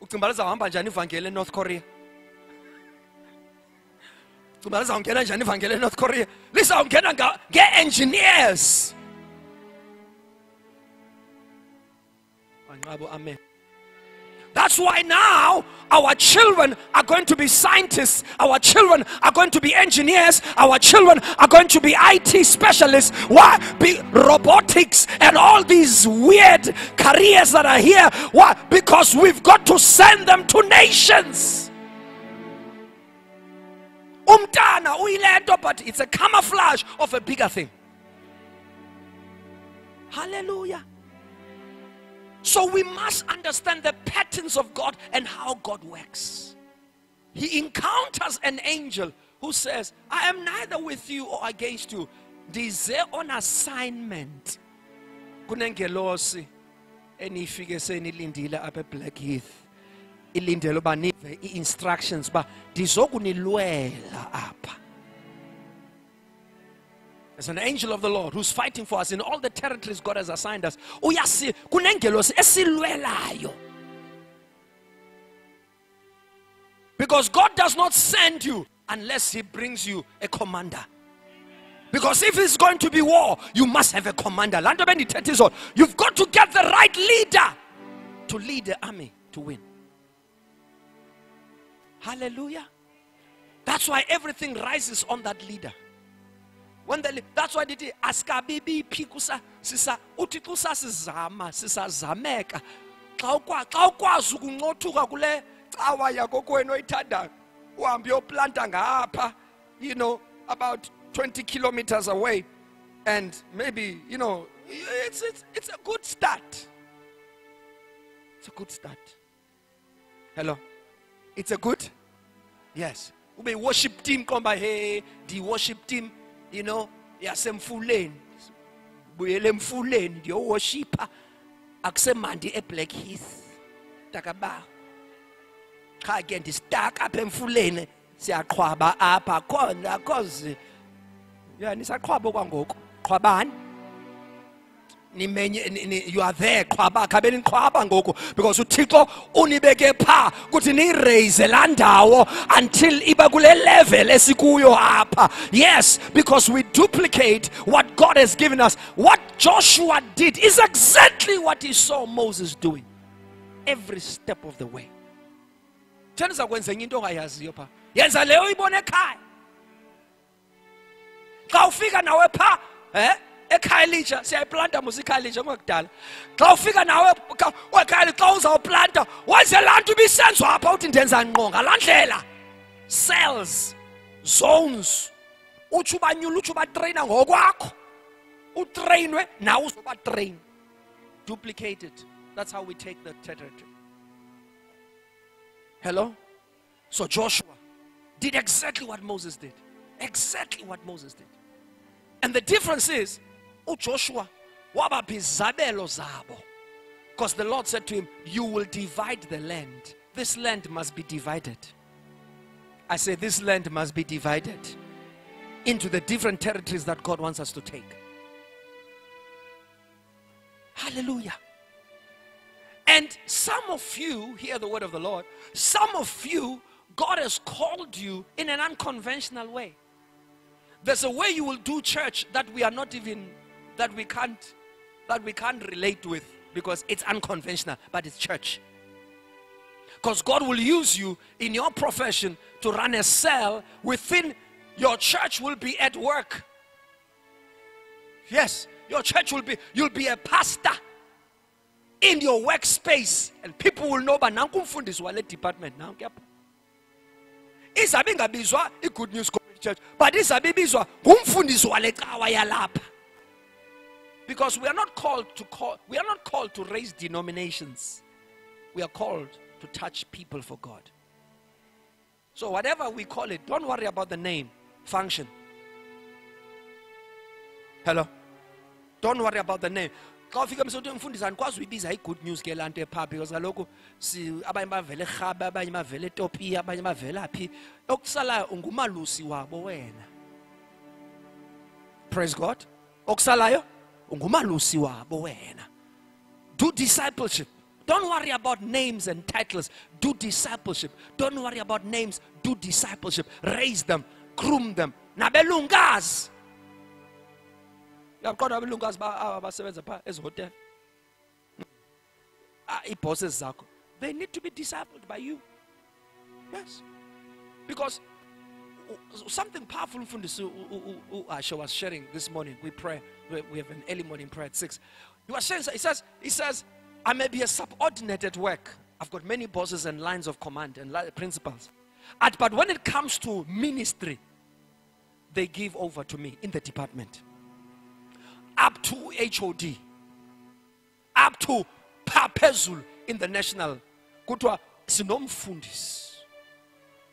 ucinga uba lizawuhamba njani ivangeli enorth korea? Ucinga uba lizawungena njani ivangeli enorth korea? Lizawungena nga- ngee-engineers amen That's why now our children are going to be scientists, our children are going to be engineers, our children are going to be IT specialists. Why? Be robotics and all these weird careers that are here. Why? Because we've got to send them to nations. Umtana but it's a camouflage of a bigger thing. Hallelujah. So we must understand the patterns of God and how God works. He encounters an angel who says, I am neither with you or against you. Ndize on assignment. I-instructions There's an angel of the Lord who's fighting for us in all the territories God has assigned us. Uyasi esilwelayo. Because God does not send you unless He brings you a commander. Because if it's going to be war, you must have a commander. Nto bendithetha izolo. You've got to get the right leader to lead the army to win. Hallelujah. That's why everything rises on that leader. When the, that's why dithi asikabibi phi kusa sisa uthi xa usasizama sisazameka xa ukwa xa ukwazi ukuncothuka kule cawa yakokwenu oyithandayo uhambe uyoplanta ngapha you know about 20 kilometers away. And maybe you know it's, it's, it's a good start. It's a good start. Hello? It's a good? Yes. Ube worship team komba hey the worship team you know yasemfuleni. Buyele emfuleni ndiyoworshipha. Akusemandi eblack heath. Takaba cha ke ndistak apha emfuleni. Siyaqhwaba apha khona cause ya nisaqhwaba kwangoku qhwabani? You are there. Qhwaba khabe niqhwaba ngoku. Because uthixo unibeke pha kuthi niyiraise laa ndawo until ibe kule level esikuyo apha. Yes because we duplicate what god has given us. What joshua did is exactly what he saw moses doing. Every step of the way. Thena uzakwenza enye into ongayaziyo pha. Yenza leyo uyibone ekhaya. Xa ufika nawe pha eh ekhaya litsha siyayiplanta mos ikhaya litsha kungakudala xa ufika nawe ka- wekhaya litsha xa uzawuplanta wenze laa nto ibisenziwa apha uthi ndenza ngqo ngalaa ndlela. Cells zones utsho ubanyula utsho ubatreyina ngokwakho. Utreyinwe nawe uzobatrain duplicate it that's how we take the territory. Hello? So joshua did exactly what moses did. Exactly what moses did. And the difference is uJoshua wabapha izabelo zabo. Because the Lord said to him you will divide the land. This land must be divided. I say this land must be divided into the different territories that God wants us to take. Hallelujah. And some of you hear the word of the Lord some of you God has called you in an unconventional way. There's a way you will do church that we are not even that we can't that we can't relate with because it's unconventional but it's church. Because god will use you in your profession to run a cell within your church will be at work. Yes your church will be you'll be a pastor in your workspace and people will know but nanku umfundisi wale department nanku yapha. Izabe ingabizwa i-good news church but izabe ibizwa ngumfundisi wale cawa yalapha because we are not called to call we are not called to raise denominations. We are called to touch people for god. So whatever we call it don't worry about the name function. Hello? Don't worry about the name. Uyibiza news ke because kaloku abanye bavele abanye bavele etopiya abanye bavela phi. Okusalayo ungumalusi wabo wena. Praise god. Okusalayo ungumalusi wabo wena. Do discipleship. Don't worry about names and titles. Do discipleship. Don't worry about names. Do discipleship. Raise them. Groom them. Nabelungazi. Uyaqonda abelungazi ba- aba basebenza phaa ezihotele Ah, ii-bosses zakho. They need to be discipled by you. Yes. Because something powerful u- u- Asha was sharing this morning. We pray. We, have an early morning prayer at 6 he was saying he says he says i may be a subordinate at work. I've got many bosses and lines of command and principals. But when it comes to ministry they give over to me in the department. Up to HOD, up to Papezul in the national. Kutwa sinomfundis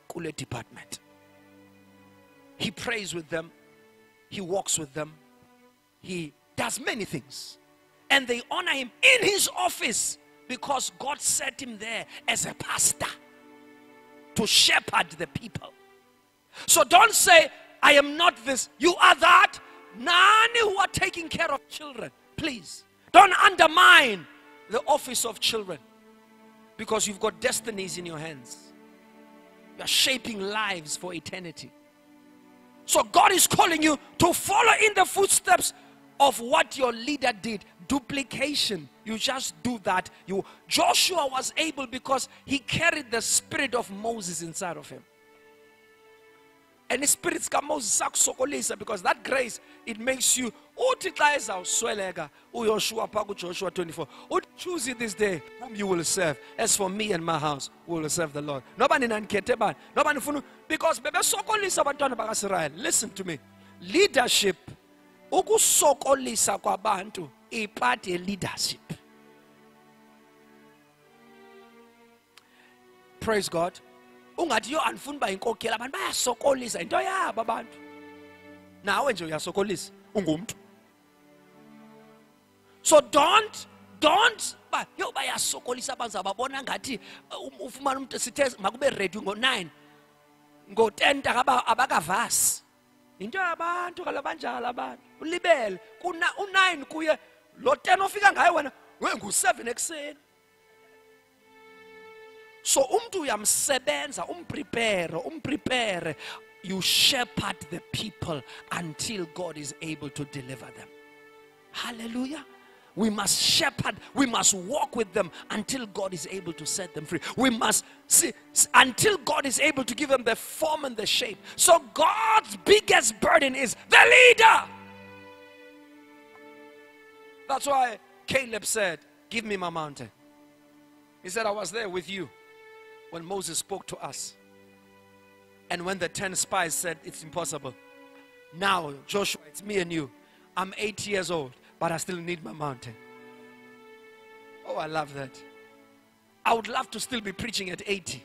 kule department. He prays with them, he walks with them, he does many things. and they honor him in his office because God set him there as a pastor to shepherd the people. So don't say, I am not this. You are that. None who are taking care of children. Please. Don't undermine the office of children because you've got destinies in your hands. You are shaping lives for eternity. So God is calling you to follow in the footsteps of what your leader did. Duplication. You just do that. You Joshua was able because he carried the spirit of Moses inside of him. And the spirits kaMoses sakusokolisa because that grace it makes you uthi xa ezawusweleka uyoshua phaa kujoshua 24 uthi choose this day whom you will serve. As for me and my house we will serve the lord. Noba nina ndikhethe bani noba ndifuna because bebesokolisa abantwana bakasirayeli listen to me. Leadership ukusokolisa kwabantu ipart ye-leadership. Praise god. Ungathi yo andifuni uba yinkokheli. Abantu bayasokolisa into yabo abantu. Nawe nje uyasokolisa ungumntu so don't don't ba yo bayasokolisa abantu babona ngathi um, ufumana umuntu sithe makube ready ngo-9 ngo-10 takaba abakavasi. Into yabantu kalabanjalo abantu. Ulibele. U-9 kuye lo 10 ofika ngayo wena wengu-7 ekuseni. So umuntu uyamsebenza umprepare umprepare you shepherd the people until God is able to deliver them. Hallelujah we must shepherd we must walk with them until God is able to set them free we must see until God is able to give them the form and the shape so God's biggest burden is the leader that's why Caleb said give me my mountain he said I was there with you when Moses spoke to us. And when the 10 spies said it's impossible. Now, Joshua, it's me and you. I'm 80 years old, but I still need my mountain. Oh, I love that. I would love to still be preaching at 80.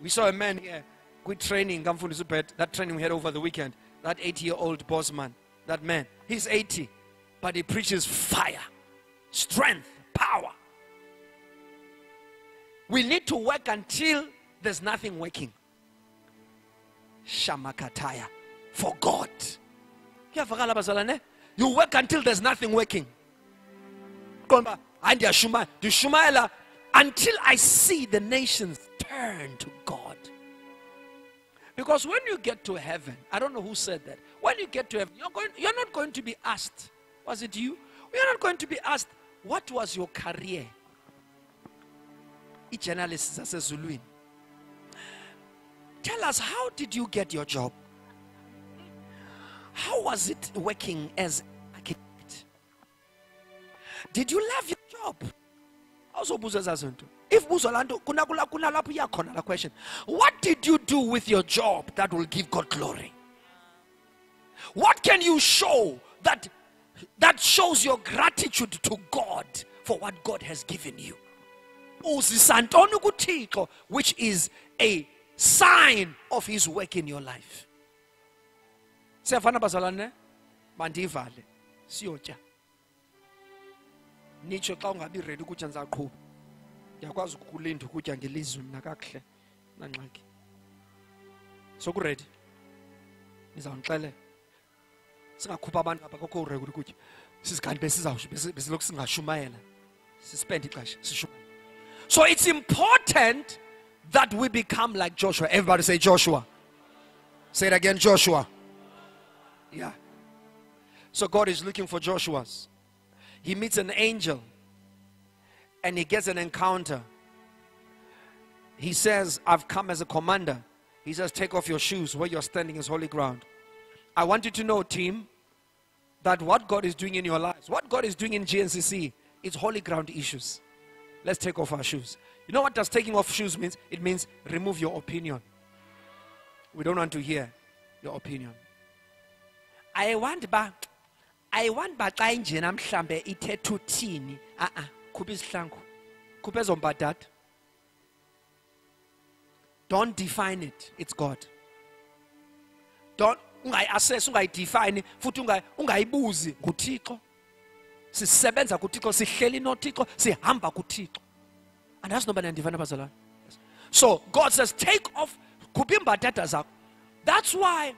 We saw a man here with training, that training we had over the weekend. That 80 year old boss man, that man, he's 80, but he preaches fire, strength, power. We need to work until there's nothing working. Shamakataya. For God. You work until there's nothing working. Until I see the nations turn to God. Because when you get to heaven, I don't know who said that. When you get to heaven, you're, going, you're not going to be asked, was it you? You're not going to be asked, what was your career? i-journalist zasezulwini tell us how did you get your job how was it working as architect? Did you love your job? Zinto if buzo laa nto kunalapho iyakhona question. What did you do with your job that will give god glory? What can you show that that shows your gratitude to god for what god has given you? Which is a sign of his work in your life siyafana bazalwane ne siyotya. Nitsho xa ungabi ready ukutya ndizaqhuba ndiyakwazi ukukulinda ukutya ngelizwi mna kakuhle nangxaki. Sokuredi nizawundixelela singakhupha abantu apha kokho urekudi ukutya. Sizikanti besilokhu singashumayela. Sispende ixesha sishumayela so it's important that we become like Joshua. Everybody say Joshua. Say it again, Joshua. Yeah. So God is looking for Joshua's. He meets an angel and he gets an encounter. He says, I've come as a commander. He says, Take off your shoes. Where you're standing is holy ground. I want you to know, team, that what God is doing in your lives, what God is doing in GNCC, is holy ground issues. Let's take off our shoes. You know what does taking off shoes means? It means remove your opinion. We don't want to hear your opinion. I want ba I want ba xa injena mhlambe ithethe uthini? A a khupha isihlangu khupha ezombadada don't define it it's god. Don't ungayi-assess ungayidefine futhi ungayibuzi nguthixo. Sisebenza kuthixo sihleli nothixo sihamba kuthixo. Andazi noba niyandivana bazalwane so god says take off khupha iimbatata zakho. That's why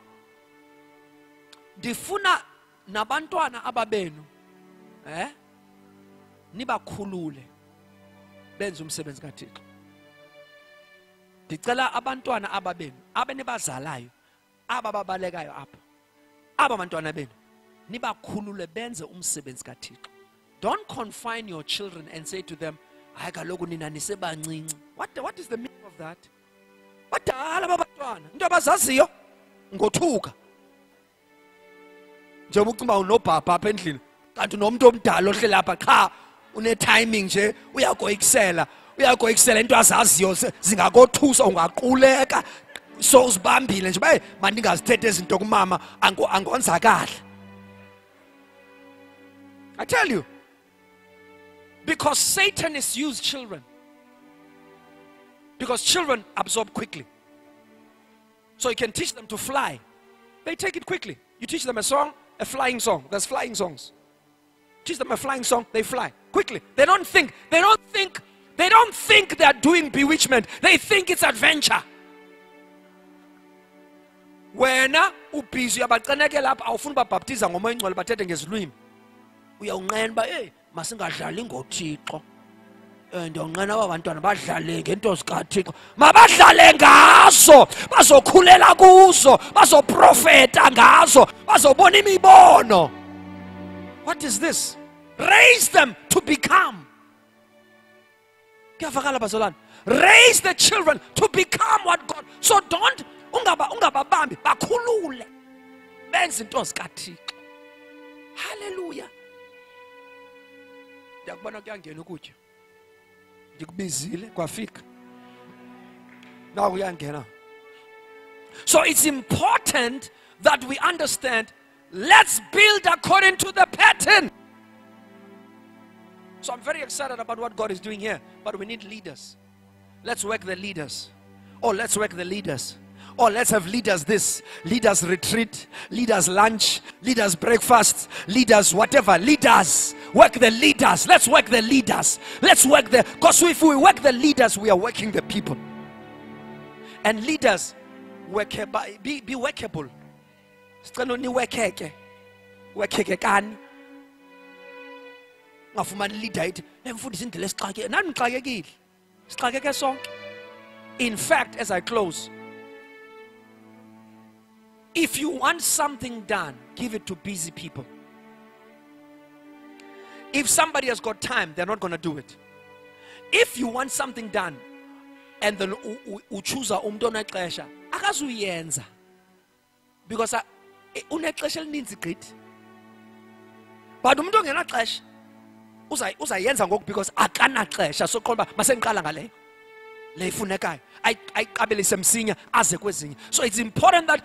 ndifuna nabantwana ababenu eh? Nibakhulule. Benze umsebenzi kathixo. Ndicela abantwana ababenu abenibazalayo aba babalekayo apha aba bantwana benu nibakhulule benze umsebenzi kathixo. Don't confine your children and say to them hayi kaloku nina nisebancinci. What, what is the meaning of that? Badala babantwana into abazaziyo ngothuka njengoba ucinga uba unobhabha apha endlini kanti unomntu omdala ohleli apha qha une-timing nje uyagoyikisela uyagoyikisela into azaziyo zingakothusa ungaquleka so uzibambile nje baye mandingazithetha ezinto kumama ango- angonzakala i tell you because satan is used children because children absorb quickly. So you can teach them to fly. They take it quickly. You teach them a song a flying song. There's flying songs. Teach them a flying song they fly. Quickly. They don't think. They don't think. They don't think they're doing bewitchment. They think it's adventure. Wena ubhizi uyabacenekela apha awufuni ubabhaptiza ngomoya ingcwele bathethe ngezilwimi. Uyawunqena uba eyi masingadlali ngothixo um ndiyawunqena aba bantwana badlale ngento zikathixo mabadlale ngaso bazokhulela kuzo bazoprofeta ngaso bazobona imibono. What is this? Raise them to become. Kuyavakala bazalwane. Raise the children to become what god. So don't ungaba ungababambi bakhulule. Benze into zikathixo haleluya ndiyakubona kuyangena ukutya. Ndikubizile kwafika. Naku kuyangena so it's important that we understand let's build according to the pattern. So i'm very excited about what god is doing here but we need leaders. Let's work the leaders. Oh let's work the leaders Oh, let's have leaders this, leaders retreat, leaders lunch, leaders breakfast, leaders whatever, leaders. Work the leaders. Let's work the leaders. Let's work the, because if we work the leaders, we are working the people. And leaders, workable, be, be workable. Sicela niwekeke. Wekeke kani. Ngafumani leader ithi, "Emfundisi indlela esixakeke." In fact, as I close, if you want something done, give it to busy people. If somebody has got time, they're not going to do it. If you want something done, and then uchuza umuntu onexesha akazuyenza. Because unexesha elininzi gqithi. But umuntu uza- uzayenza ngoku because akanaxesha. Soqola uba masendiqala ngaleyo le ifunekayo. Ayi- ayiqabelise msinya aze kwezinye. So it's important that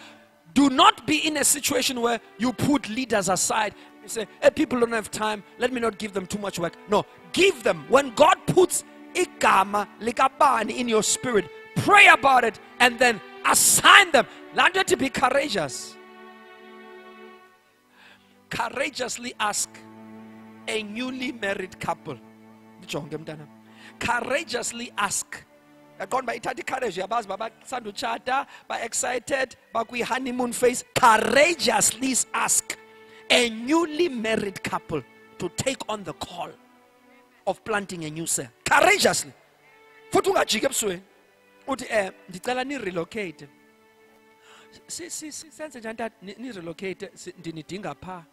do not be in a situation where you put leaders aside you say hey people don't have time. Let me not give them too much work. No give them. When god puts igama likabani in your spirit pray about it and then assign them. Nto ethi be courageous. Courageously ask a newly married couple. Courageously ask yaqonda uba ithatha icourage yabazi uba basanda utshata ba-excited bakwi-honeymoon phase. Courageously ask a newly married couple to take on the call of planting a new cell. Courageously. Futhi ungajiki ebusweni uthi um ndicela nirelocate senze njani tata? Ni- nirelocate ndinidinga phaa?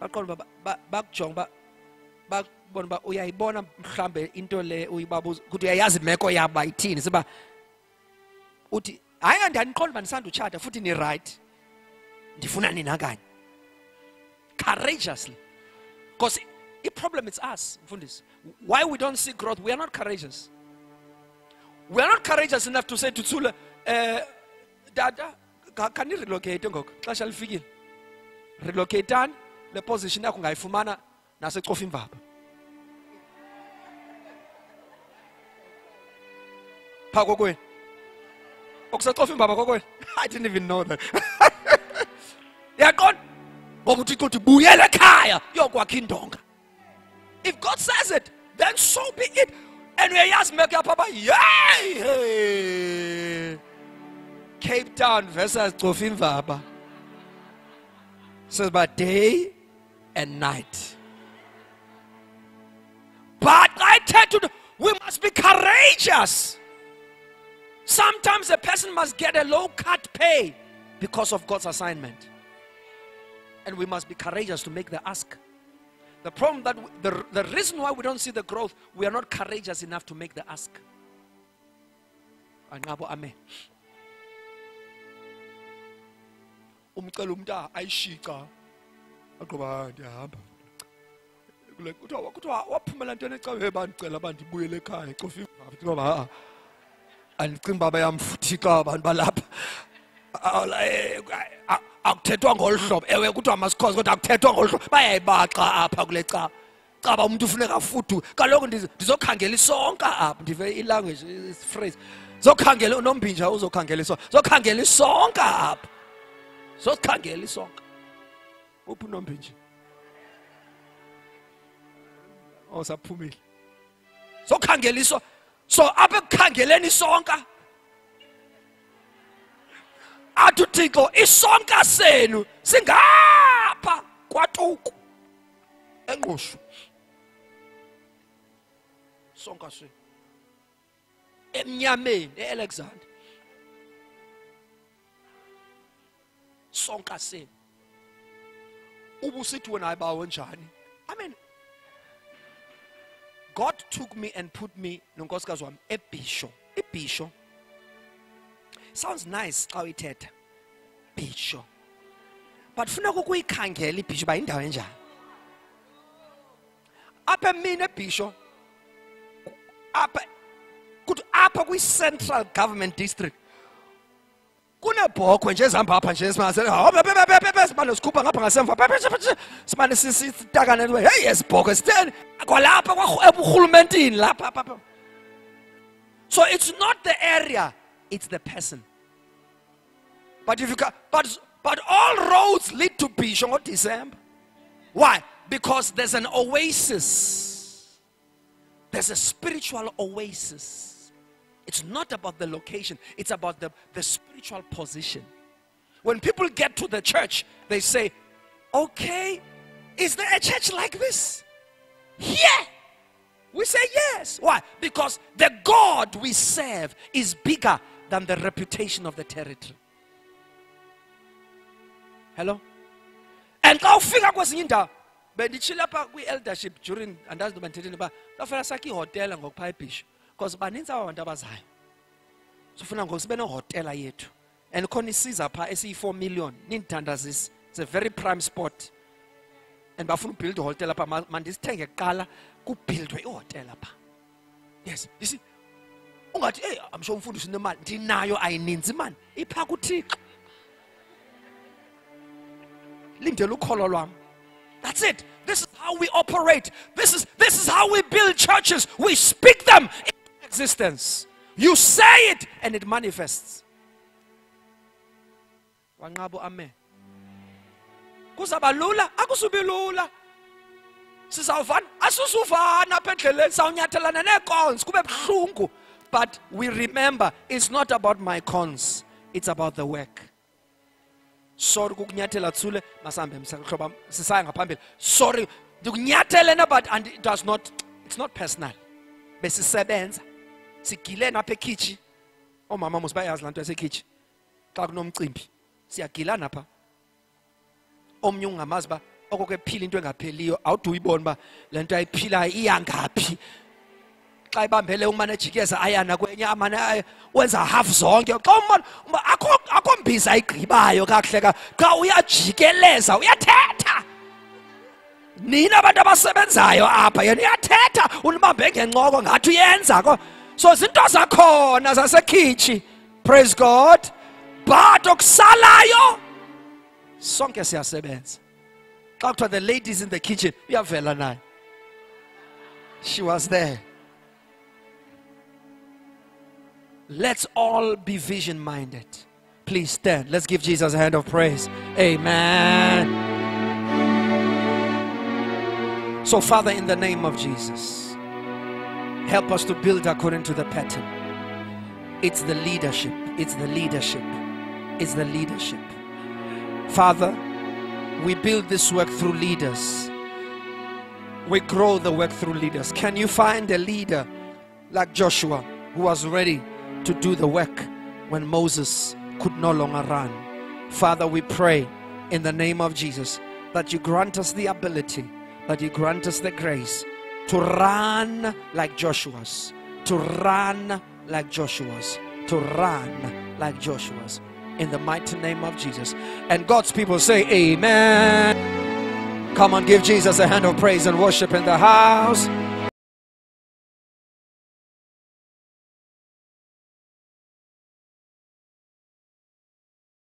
Baqonda uba ba- ba- bakujonga uba babona uba uyayibona mhlawumbe into le uyibabuza ukuthi uyayazi imeko yabo uba ithini siba uthi hayi andandiqonda uba ndisanda utshata futhi ni-right. Ndifuna nina kanye. Courageously. Because i-problem it's us mfundisi. Why we don't see growth? We are not courageous. We are not courageous enough to say to Tsula, uh, dada ka- khanirelocate ngoku xesha lifikile. Relocatani le position yakho ungayifumana naseCofimvaba phaa kokwenu. OkuseCofimvaba kokwenu. I didn't even know that. Yaqonda? Ngoba uthixo uthi buyela ekhaya yokwakha indonga. If god says it then so be it. And uyayazi meke yapha ba yey hey. cape town versus Cofimvaba says by day and night. But i tell you we must be courageous sometimes a person must get a low cut pay because of god's assignment. And we must be courageous to make the ask. The problem that w- the, the reason why we don't see the growth we are not courageous enough to make the ask. Amen andicingi uba bayamfuthika abantu balapha. Ah, la- eh, ah, akuthethwa ngolu hlobo. Ewe kuthiwa masikhoze kodwa akuthethwa ngolu hlobo. Bayayibaxa apha kule ca caba umntu ufuneka afudu. Kaloku ndiz- ndizokhangela isonka apha. Ndive ilanguage phrase. Zokhangela unombinja uzokhangela isonka. Zokhangela isonka apha. Zokhangela isonka. Uphi unombinja? Oh saphumile. Zokhangela isonka so apha ekukhangeleni isonka athi uthixo isonka senu singapha kwatuku engqushu isonka senu emnyameni e-alexander sonka senu. Ubusithi wena bawo njani? I mean god took me and put me nonkosikazi wami ebhisho. ibhisho sounds nice xa uyithetha. Bhisho. But funeka ukuyikhangela ibhisho uba yindawo enjani? Apha emini ebhisho apha kuthi apha kwi-central government district nje ezihamba apha nje oh, simane sikhupha ngapha ngasemva simane heyi sitheni kwalapha lapha apha apha so it's not the area it's the person but if you can, but but all roads lead to Bisho or. Why? Because there's an oasis. There's a spiritual oasis. It's not about the location, it's about the, the spiritual position. When people get to the church, they say, Okay, is there a church like this? Yeah. We say yes. Why? Because the God we serve is bigger than the reputation of the territory. Hello? And xa ufika kwezinye indawo benditshile apha kwi-eldership during andazi ntoba ndithetheni uba lafuna sakhe ihotela ngokuphaa ebhisho because banintsi aba bantu abazayo. Sifuna ngoku sibe nehotela yethu. And khona isiza phaa esiyi-four million. Nindithandazisi it's a very prime spot. And bafuna ubhilda ihotela phaa Ma- mandisithenge kuqala kubhildwe ihotela phaa yes you see ungathi eyi amsho umfundisi unemali. Ndinayo ayininzi mani iphaa kuthixo. Lindele ukholo lwam. That's it. This is how we operate. This is this is how we build churches. We speak them existence. You say it and it manifests. Wanqabo amen. Kuzaba lula akusubi lula. Sizawuvana asusuvana apha endleleni sawunyathelana neekonzi kube buhlungu. But we remember it's not about my cons it's about the work. Sorry kukunyathela thule masihambe mhloba sisaya ngaphambili. Sorry ndikunyathele but and it does not it's not personal. Besisebenza sigilene apha ekhitshi. Oomama mos bayazi laa nto yasekhitshi. Xa kunomcimbi siyagilana pha omnye ungamazi uba okokephila into engapheliyo awude uyibone uba le nto ayiphilayo iyangaphi. Xa ibambele umane ejikeza ayana kwenye amane ay- wenza half zonke. Xa umbona uba akho akho mbiza ayigqibayo kakuhle ka xa uyajikeleza uyathetha. Nina abantu abasebenzayo apha yena uyathetha unibambe ngencoko ngathi uyenza ko. So zinto zakhona zasekhitshi praise god but okusalayo sonke siyasebenza xa kuthiwa the ladies in the kitchen uyavela naye she was there Let's all be vision minded. Please stand. Let's give Jesus a hand of praise. Amen. So, Father, in the name of Jesus, help us to build according to the pattern. It's the leadership, it's the leadership, it's the leadership. Father, we build this work through leaders. We grow the work through leaders. Can you find a leader like Joshua who was ready to do the work when Moses could no longer run? Father, we pray in the name of Jesus that you grant us the ability, that you grant us the grace to run like Joshua's, to run like Joshua's, to run like Joshua's. In the mighty name of Jesus. And God's people say, Amen. Come on, give Jesus a hand of praise and worship in the house.